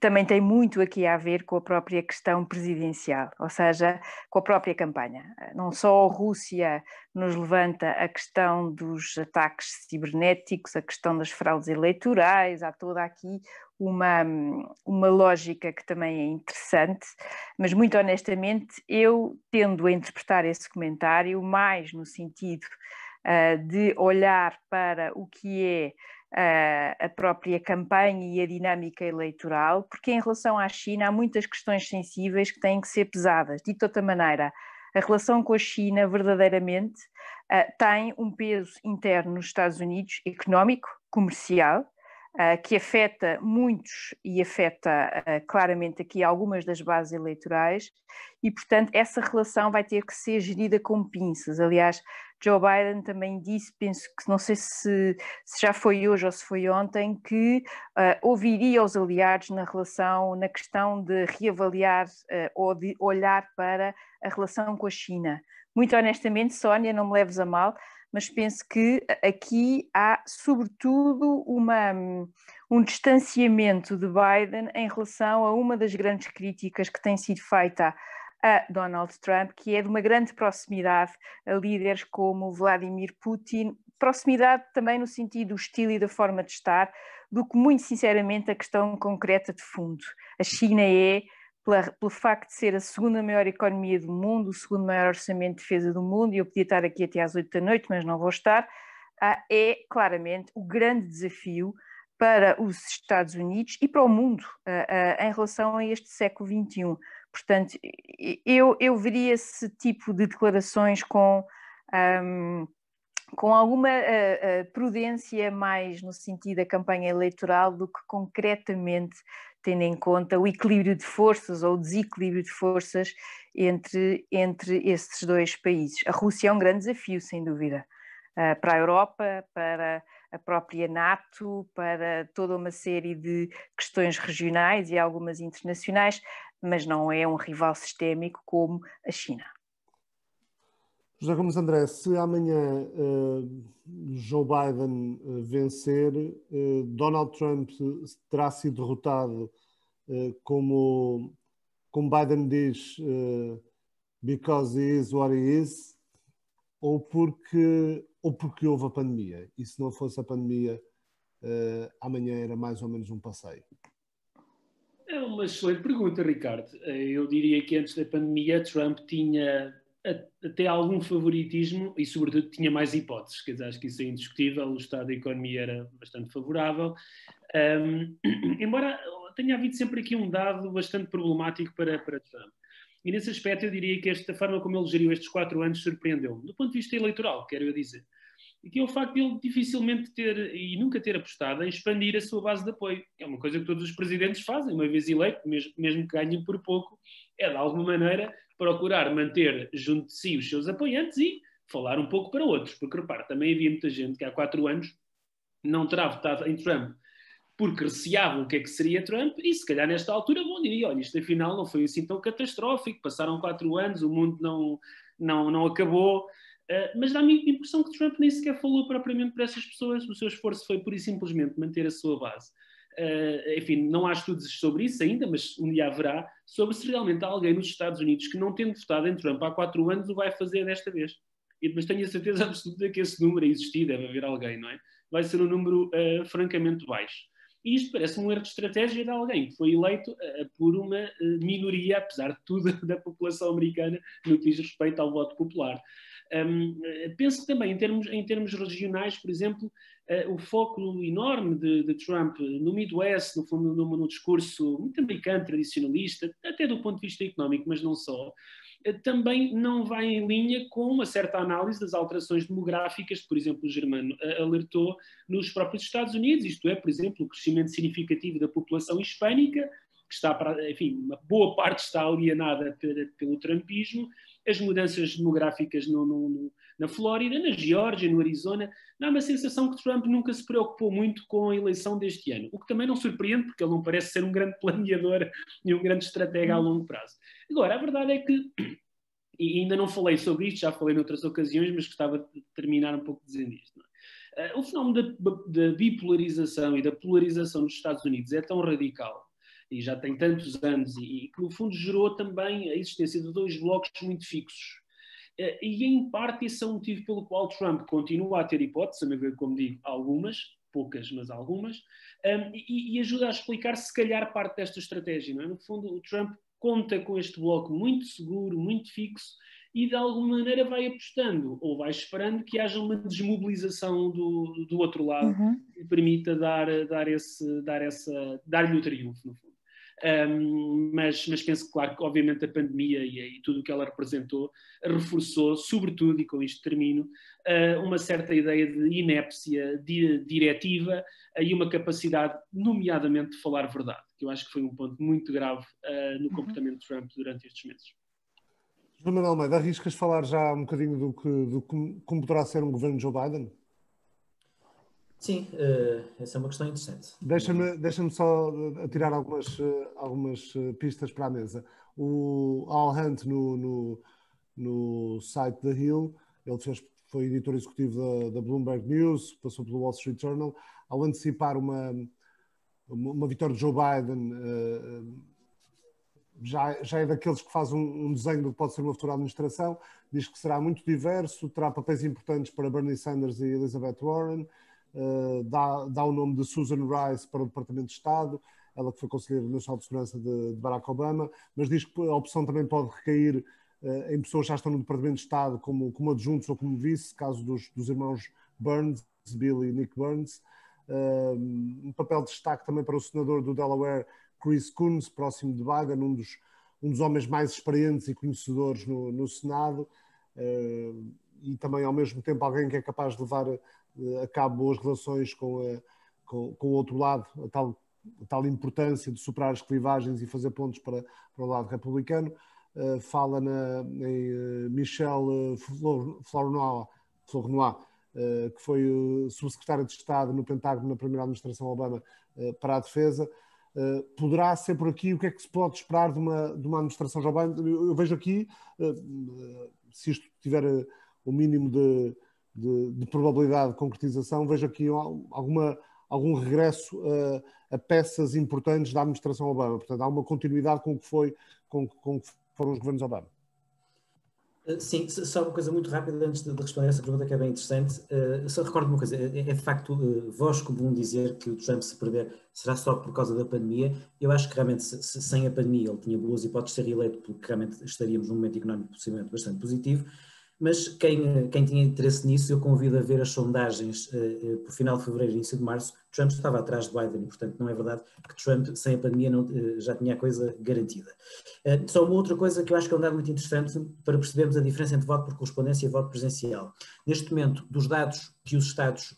também tem muito aqui a ver com a própria questão presidencial, ou seja, com a própria campanha. Não só a Rússia nos levanta a questão dos ataques cibernéticos, a questão das fraudes eleitorais, há toda aqui uma, uma lógica que também é interessante, mas muito honestamente eu tendo a interpretar esse comentário mais no sentido uh, de olhar para o que é a própria campanha e a dinâmica eleitoral, porque em relação à China há muitas questões sensíveis que têm que ser pesadas. De outra maneira, a relação com a China verdadeiramente uh, tem um peso interno nos Estados Unidos, económico, comercial, uh, que afeta muitos e afeta claramente aqui algumas das bases eleitorais, e portanto essa relação vai ter que ser gerida com pinças. Aliás, Joe Biden também disse, penso que não sei se, se já foi hoje ou se foi ontem, que uh, ouviria os aliados na relação, na questão de reavaliar uh, ou de olhar para a relação com a China. Muito honestamente, Sónia, não me leves a mal, mas penso que aqui há, sobretudo, uma, um distanciamento de Biden em relação a uma das grandes críticas que tem sido feita a Donald Trump, que é de uma grande proximidade a líderes como Vladimir Putin, proximidade também no sentido do estilo e da forma de estar, do que muito sinceramente a questão concreta de fundo. A China é, pela, pelo facto de ser a segunda maior economia do mundo, o segundo maior orçamento de defesa do mundo, e eu podia estar aqui até às oito da noite, mas não vou estar, ah, é claramente o grande desafio para os Estados Unidos e para o mundo ah, ah, em relação a este século XXI. Portanto, eu, eu veria esse tipo de declarações com, um, com alguma uh, uh, prudência mais no sentido da campanha eleitoral do que concretamente tendo em conta o equilíbrio de forças ou o desequilíbrio de forças entre, entre esses dois países. A Rússia é um grande desafio, sem dúvida, uh, para a Europa, para a própria NATO, para toda uma série de questões regionais e algumas internacionais, mas não é um rival sistémico como a China. José Gomes André, se amanhã uh, Joe Biden uh, vencer, uh, Donald Trump terá sido derrotado como, como Biden diz, because he is what he is, ou porque, ou porque houve a pandemia? E se não fosse a pandemia, amanhã era mais ou menos um passeio? É uma excelente pergunta, Ricardo. Eh, eu diria que antes da pandemia Trump tinha até algum favoritismo e, sobretudo, tinha mais hipóteses. Quer dizer, acho que isso é indiscutível. O estado da economia era bastante favorável. Um, *clears throat* embora tenha havido sempre aqui um dado bastante problemático para, para Trump. E nesse aspecto eu diria que esta forma como ele geriu estes quatro anos surpreendeu-me, do ponto de vista eleitoral, quero eu dizer que é o facto de ele dificilmente ter e nunca ter apostado em expandir a sua base de apoio. É uma coisa que todos os presidentes fazem, uma vez eleito, mesmo, mesmo que ganhem por pouco, é de alguma maneira procurar manter junto de si os seus apoiantes e falar um pouco para outros. Porque repare, também havia muita gente que há quatro anos não terá votado em Trump porque receavam o que é que seria Trump, e se calhar nesta altura, bom, diria, olha, isto afinal não foi assim tão catastrófico, passaram quatro anos, o mundo não, não, não acabou, Uh, mas dá-me a impressão que Trump nem sequer falou propriamente para essas pessoas, o seu esforço foi pura e simplesmente manter a sua base. Uh, enfim, não há estudos sobre isso ainda, mas um dia haverá, sobre se realmente há alguém nos Estados Unidos que, não tendo votado em Trump há quatro anos, o vai fazer desta vez. E, mas tenho a certeza absoluta que esse número existir, deve haver alguém, não é? Vai ser um número uh, francamente baixo. E isto parece um erro de estratégia de alguém que foi eleito uh, por uma minoria, apesar de tudo, *laughs* da população americana no que diz respeito ao voto popular. Um, penso que também, em termos, em termos regionais, por exemplo, uh, o foco enorme de, de, Trump no Midwest, no fundo, no, no discurso muito americano, tradicionalista, até do ponto de vista económico, mas não só, também não vai em linha com uma certa análise das alterações demográficas por exemplo, o Germano uh, alertou nos próprios Estados Unidos, isto é, por exemplo, o crescimento significativo da população hispânica que está, para, enfim, uma boa parte está alienada pelo trumpismo, as mudanças demográficas no, no, na Flórida, na Geórgia, no Arizona, dá uma sensação que Trump nunca se preocupou muito com a eleição deste ano, o que também não surpreende, porque ele não parece ser um grande planeador e um grande estratega a longo prazo. Agora, a verdade é que, e ainda não falei sobre isto, já falei noutras ocasiões, mas gostava de terminar um pouco dizendo isto. É? Eh, o fenómeno da, da bipolarização e da polarização nos Estados Unidos é tão radical e já tem tantos anos, e, que no fundo gerou também a existência de dois blocos muito fixos. Eh, e em parte esse é o motivo pelo qual Trump continua a ter hipóteses, a meu ver, como digo, algumas, poucas, mas algumas, um, e, e, ajuda a explicar se calhar parte desta estratégia. É? No fundo, o Trump conta com este bloco muito seguro, muito fixo, e de alguma maneira vai apostando ou vai esperando que haja uma desmobilização do, do outro lado uhum. que permita dar, dar esse, dar essa, dar-lhe o triunfo, no fundo. Um, mas, mas, penso, claro, que obviamente a pandemia e, e, tudo o que ela representou reforçou, sobretudo, e com isto termino, uh, uma certa ideia de inépcia de, diretiva e uma capacidade, nomeadamente, de falar verdade, que eu acho que foi um ponto muito grave uh, no uhum. comportamento de Trump durante estes meses. João Manuel Almeida, arriscas falar já um bocadinho do que, do como poderá ser um governo de Joe Biden? Sim, uh, essa é uma questão interessante. Deixa-me deixa só eh, tirar algumas, uh, algumas pistas para a mesa. O Al Hunt, no, no, no site da Hill, ele fez, foi editor executivo da, da, Bloomberg News, passou pelo Wall Street Journal, ao antecipar uma, uma vitória de Joe Biden, já, já é daqueles que faz um, um, desenho do que pode ser uma futura administração, diz que será muito diverso, terá papéis importantes para Bernie Sanders e Elizabeth Warren, dá, dá o nome de Susan Rice para o Departamento de Estado, ela que foi Conselheira Nacional de Segurança de, de, Barack Obama, mas diz que a opção também pode recair uh, em pessoas que já estão no Departamento de Estado como, como adjuntos ou como vice, caso dos, dos irmãos Burns, Bill e Nick Burns. Uh, um papel de destaque também para o senador do Delaware, Chris Coons, próximo de Biden, um dos, um dos homens mais experientes e conhecedores no, no Senado, uh, e também ao mesmo tempo alguém que é capaz de levar a cabo boas relações com, a, com, com, o outro lado, a tal, a tal importância de superar as clivagens e fazer pontos para, para o lado republicano. Uh, fala na, em uh, Michel Flournoy, Flournoy uh, que foi uh, subsecretário de Estado no Pentágono na primeira administração Obama para a defesa. poderá ser por aqui o que é que se pode esperar de uma, de uma administração Biden? Eu, eu vejo aqui, se isto tiver o mínimo de, de, de, probabilidade de concretização, vejo aqui alguma, algum regresso a, a, peças importantes da administração Obama. Portanto, há uma continuidade com o que, foi, com, com que foram os governos Obama. Eh, sim, só uma coisa muito rápida antes de responder essa pergunta que é bem interessante. Uh, só recordo uma coisa: é, é de facto uh, voz comum dizer que o Trump se perder será só por causa da pandemia. Eu acho que realmente, se, se, sem a pandemia, ele tinha boas hipóteses de ser reeleito, porque realmente estaríamos num momento económico possivelmente bastante positivo. Mas quem, quem tinha interesse nisso, eu convido a ver as sondagens uh, uh, por final de fevereiro, início de março. Trump estava atrás de Biden portanto, não é verdade que Trump, sem a pandemia, não, uh, já tinha a coisa garantida. só uma outra coisa que eu acho que é um dado muito interessante para percebermos a diferença entre voto por correspondência e voto presencial. Neste momento, dos dados que os Estados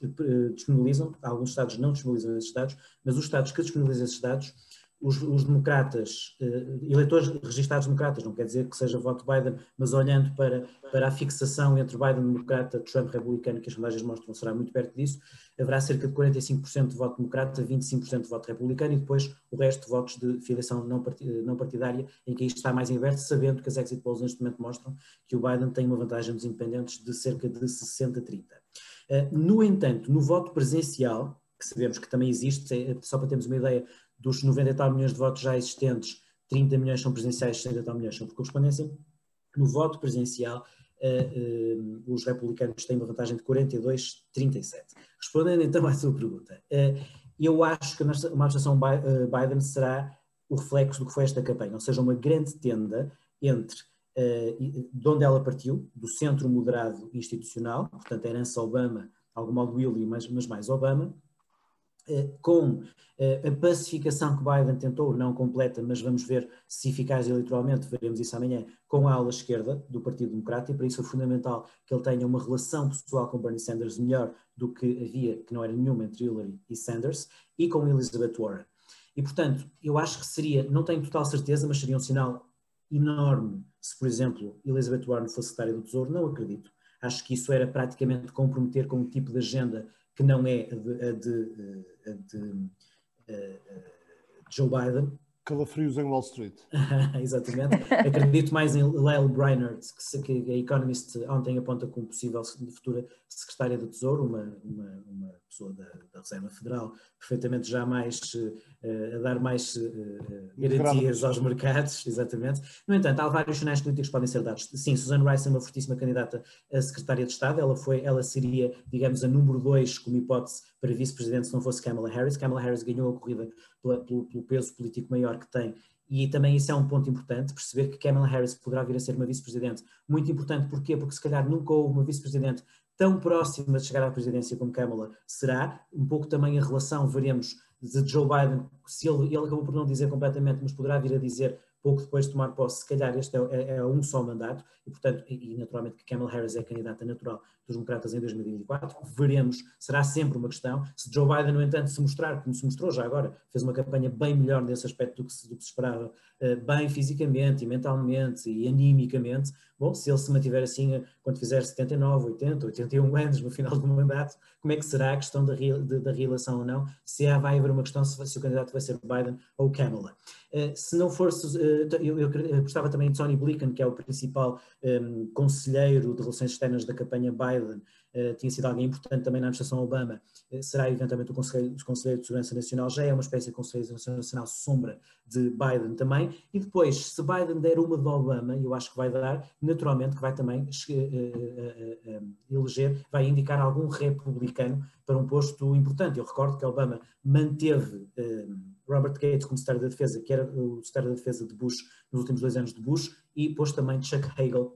disponibilizam, alguns Estados não disponibilizam esses dados, mas os Estados que disponibilizam esses dados, os, os, democratas, uh, eleitores registados democratas, não quer dizer que seja voto Biden, mas olhando para, para a fixação entre Biden democrata, Trump republicano, que as sondagens mostram será muito perto disso, haverá cerca de 45% de voto democrata, 25% de voto republicano e depois o resto de votos de filiação não, partidária, em que isto está mais inverso, sabendo que as exit polls neste momento mostram que o Biden tem uma vantagem dos independentes de cerca de 60-30. Uh, eh, no entanto, no voto presencial, que sabemos que também existe, é, só para termos uma ideia, dos 90 e tal milhões de votos já existentes, 30 milhões são presenciais, 60 e tal milhões são por correspondência. No voto presencial, uh, uh, os republicanos têm uma vantagem de 42-37. Respondendo então à sua pergunta, uh, eu acho que uma administração Biden será o reflexo do que foi esta campanha, ou seja, uma grande tenda entre de onde ela partiu, do centro moderado institucional, portanto, a herança Obama, algo mal Willie, mas, mas mais Obama, com eh, a pacificação que Biden tentou, não completa, mas vamos ver se eficaz eleitoralmente, veremos isso amanhã, com a ala esquerda do Partido Democrata, e para isso é fundamental que ele tenha uma relação pessoal com Bernie Sanders melhor do que havia, que não era nenhuma, entre Hillary e Sanders, e com Elizabeth Warren. E, portanto, eu acho que seria, não tenho total certeza, mas seria um sinal enorme se, por exemplo, Elizabeth Warren fosse secretária do Tesouro, não acredito. Acho que isso era praticamente comprometer com um tipo de agenda que não é a de, a de, a de, a de Joe Biden, Calafrios em Wall Street. *laughs* Exatamente. Acredito mais em Lyle Brainerd, que, que a Economist ontem aponta como possível futura secretária do Tesouro, uma, uma, uma pessoa da, da, Reserva Federal, perfeitamente já mais uh, a dar mais uh, garantias aos mercados, *laughs* exatamente. No entanto, há vários sinais políticos que podem ser dados. Sim, Susan Rice é uma fortíssima candidata a secretária de Estado, ela, foi, ela seria, digamos, a número dois como hipótese para vice-presidente se não fosse Kamala Harris. Kamala Harris ganhou a corrida pela, pelo, pelo, peso político maior que tem e também isso é um ponto importante, perceber que Kamala Harris poderá vir a ser uma vice-presidente muito importante. Porquê? Porque se calhar nunca houve uma vice-presidente tão próxima de chegar à presidência como Kamala será. Um pouco também a relação, veremos, de Joe Biden, se ele, ele acabou por não dizer completamente, mas poderá vir a dizer pouco depois de tomar posse, se calhar este é, é, é um só mandato, e portanto, e, e naturalmente que Kamala Harris é a candidata natural dos democratas em 2024, veremos, será sempre uma questão, se Joe Biden, no entanto, se mostrar, como se mostrou já agora, fez uma campanha bem melhor nesse aspecto do que se, do que se esperava, uh, bem fisicamente e mentalmente e animicamente, bom, se ele se mantiver assim, uh, quando fizer 79, 80, 81 anos no final do mandato, como é que será a questão da, da reeleição ou não, se há, vai haver uma questão se, se o candidato vai ser Biden ou Kamala. Uh, se não for, eu, eu, eu gostava também de Tony Blinken, que é o principal um, conselheiro de relações externas da campanha Biden, uh, tinha sido alguém importante também na administração Obama, uh, será eventualmente o conselheiro, o de Segurança Nacional, já é uma espécie de Conselheiro de Segurança Nacional sombra de Biden também, e depois, se Biden der uma de Obama, e eu acho que vai dar, naturalmente que vai também uh, eleger, vai indicar algum republicano para um posto importante. Eu recordo que Obama manteve Robert Gates como secretário da Defesa, que era o secretário da Defesa de Bush nos últimos dois anos de Bush, e pôs também Chuck Hagel,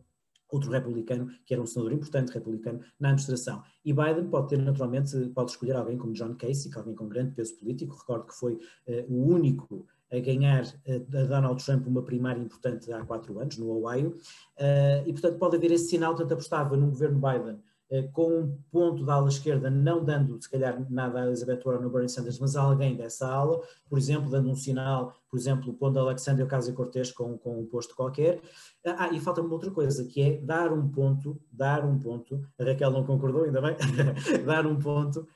outro republicano, que era um senador importante republicano na administração. E Biden pode ter, naturalmente, pode escolher alguém como John Casey, alguém com grande peso político, recordo que foi uh, o único a ganhar uh, a Donald Trump uma primária importante há quatro anos, no Ohio, uh, e portanto pode haver esse sinal, portanto apostava no governo Biden eh, com um ponto da ala esquerda, não dando se calhar nada a Elizabeth Warren ou Bernie Sanders, mas alguém dessa ala, por exemplo, dando um sinal, por exemplo, pondo Alexandre Ocasio-Cortez com, com um posto qualquer. Ah, e falta-me outra coisa, que é dar um ponto, dar um ponto, a Raquel não concordou, ainda bem, *laughs* dar um ponto,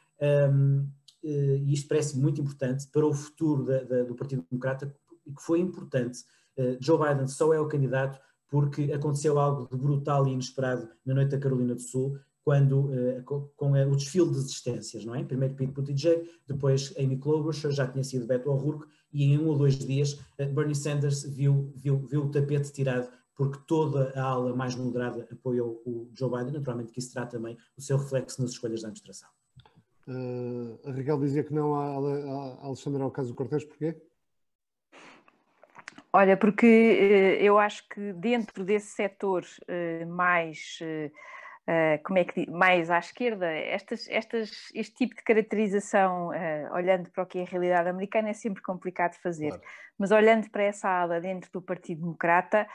um, eh, e isto parece muito importante para o futuro da, da, do Partido Democrata, que foi importante. Uh, Joe Biden só é o candidato porque aconteceu algo de brutal e inesperado na noite da Carolina do Sul, quando, uh, com, com uh, o desfile de existências, não é? Primeiro Pete Buttigieg, depois Amy Klobuchar, já tinha sido Beto O'Rourke, e em um ou dois dias uh, Bernie Sanders viu, viu, viu o tapete tirado porque toda a ala mais moderada apoiou o Joe Biden, naturalmente que isso terá também o seu reflexo nas escolhas da administração. Uh, a Raquel dizia que não a, a Alexandra Ocasio-Cortez, porquê? Olha, porque eu acho que dentro desse setor mais Uh, como é que mais à esquerda, estas, estas, este tipo de caracterização, uh, olhando para o que é a realidade americana, é sempre complicado de fazer. Claro. Mas olhando para essa ala dentro do Partido Democrata,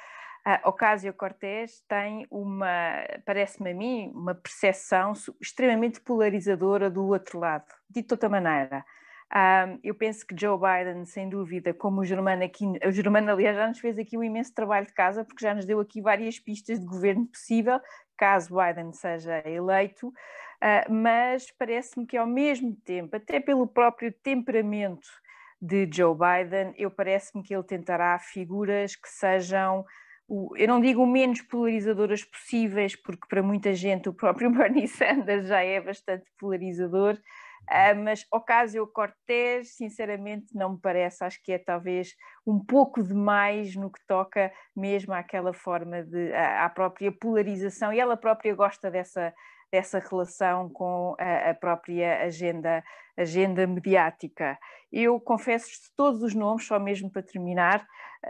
uh, Ocasio-Cortez tem uma, parece-me a mim, uma percepção extremamente polarizadora do outro lado. De toda maneira, um, eu penso que Joe Biden, sem dúvida, como o Germano aqui, o Germano aliás já nos fez aqui um imenso trabalho de casa, porque já nos deu aqui várias pistas de governo possível, caso Biden seja eleito, uh, mas parece-me que ao mesmo tempo, até pelo próprio temperamento de Joe Biden, eu parece-me que ele tentará figuras que sejam eu não digo menos polarizadoras possíveis, porque para muita gente o próprio *laughs* Bernie Sanders já é bastante polarizador, Uh, mas Ocasio-Cortez, sinceramente, não me parece, acho que é talvez um pouco demais no que toca mesmo àquela forma de, à, à própria polarização, e ela própria gosta dessa, dessa relação com a, a própria agenda, agenda mediática. Eu confesso de todos os nomes, só mesmo para terminar,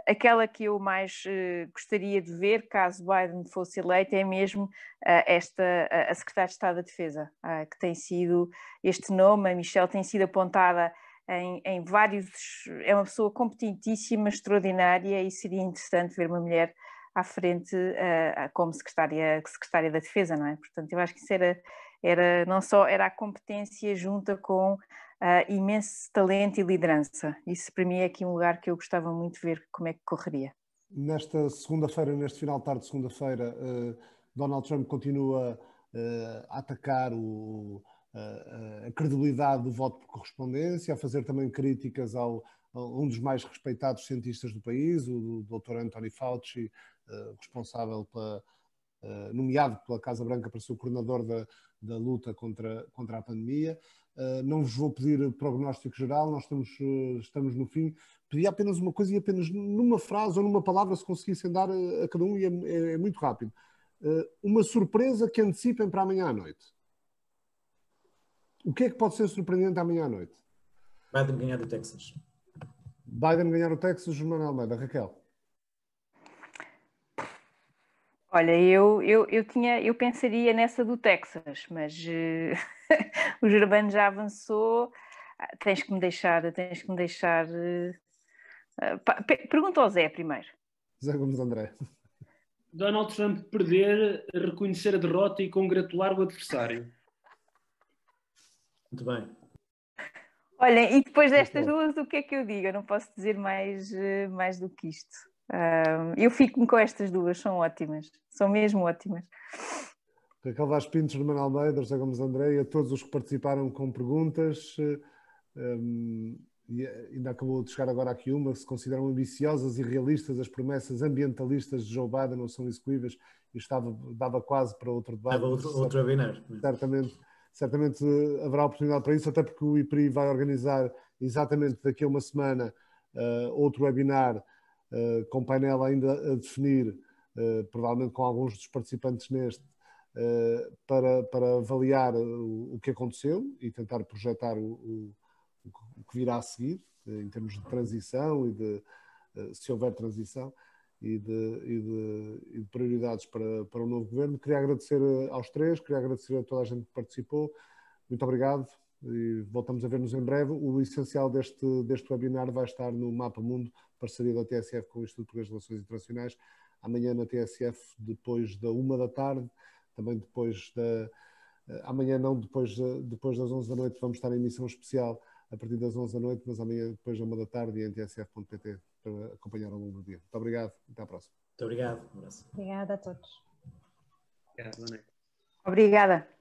aquela que eu mais uh, gostaria de ver, caso Biden fosse eleito, é mesmo uh, esta, a Secretária de Estado da Defesa, que tem sido, este nome, a Michelle, tem sido apontada em, em, vários, é uma pessoa competentíssima, extraordinária e seria interessante ver uma mulher à frente como secretária, secretária da Defesa, não é? Portanto, eu acho que isso era, era não só era a competência junta com uh, imenso talento e liderança. Isso para mim é aqui um lugar que eu gostava muito de ver como é que correria. Nesta segunda-feira, neste final de tarde de segunda-feira, uh, Donald Trump continua uh, a atacar o, a credibilidade do voto por correspondência, a fazer também críticas ao, um dos mais respeitados cientistas do país, o Dr. Anthony Fauci, responsável pela, nomeado pela Casa Branca para ser o coordenador da, da luta contra, contra a pandemia. Uh, não vos vou pedir prognóstico geral, nós estamos, estamos no fim. Pedi apenas uma coisa e apenas numa frase ou numa palavra, se conseguissem dar a, cada um, e é, é, é muito rápido. Uma surpresa que antecipem para amanhã à noite. O que é que pode ser surpreendente amanhã à noite? Biden ganhar o Texas. Biden ganhar o Texas, João Almeida. Raquel. Olha, eu, eu, eu, tinha, eu pensaria nessa do Texas, mas uh, *laughs* o Germano já avançou. Ah, tens que me deixar, tens que me deixar. Uh, pergunta ao Zé primeiro. Zé Gomes André. Donald Trump perder, reconhecer a derrota e congratular o adversário. Muito bem. Olha, e depois destas duas, o que é que eu digo? Eu não posso dizer mais, mais do que isto. Uh, eu fico-me com estas duas, são ótimas, são mesmo ótimas. Raquel Vaz Pintos, Romano Almeida, José Gomes André, a todos os que participaram com perguntas. Um, e ainda acabou de chegar agora aqui uma, se consideram ambiciosas e realistas as promessas ambientalistas de Joe Biden não são execuíveis e estava, dava quase para outro debate. Dava outro, outro webinar. Certamente, certamente haverá oportunidade para isso, até porque o IPRI vai organizar exatamente daqui a uma semana uh, outro webinar eh, com painel ainda a definir, uh, provavelmente com alguns dos participantes neste, uh, para, para avaliar o, o, que aconteceu e tentar projetar o, o, o que virá a seguir, em termos de transição e de, se houver transição. E de, e, de, e de, prioridades para, para o novo governo. Queria agradecer aos três, queria agradecer a toda a gente que participou. Muito obrigado e voltamos a ver-nos em breve. O essencial deste, deste webinar vai estar no Mapa Mundo parceria da TSF com o Instituto de Relações Internacionais, amanhã na TSF, depois da uma da tarde, também depois da. Eh, amanhã não, depois, depois das 11 da noite, vamos estar em emissão especial a partir das 11 da noite, mas amanhã depois da uma da tarde e em tsf.pt para acompanhar ao longo do dia. Muito obrigado, até à próxima. Muito obrigado. Um Obrigada a todos. Obrigado, Obrigada.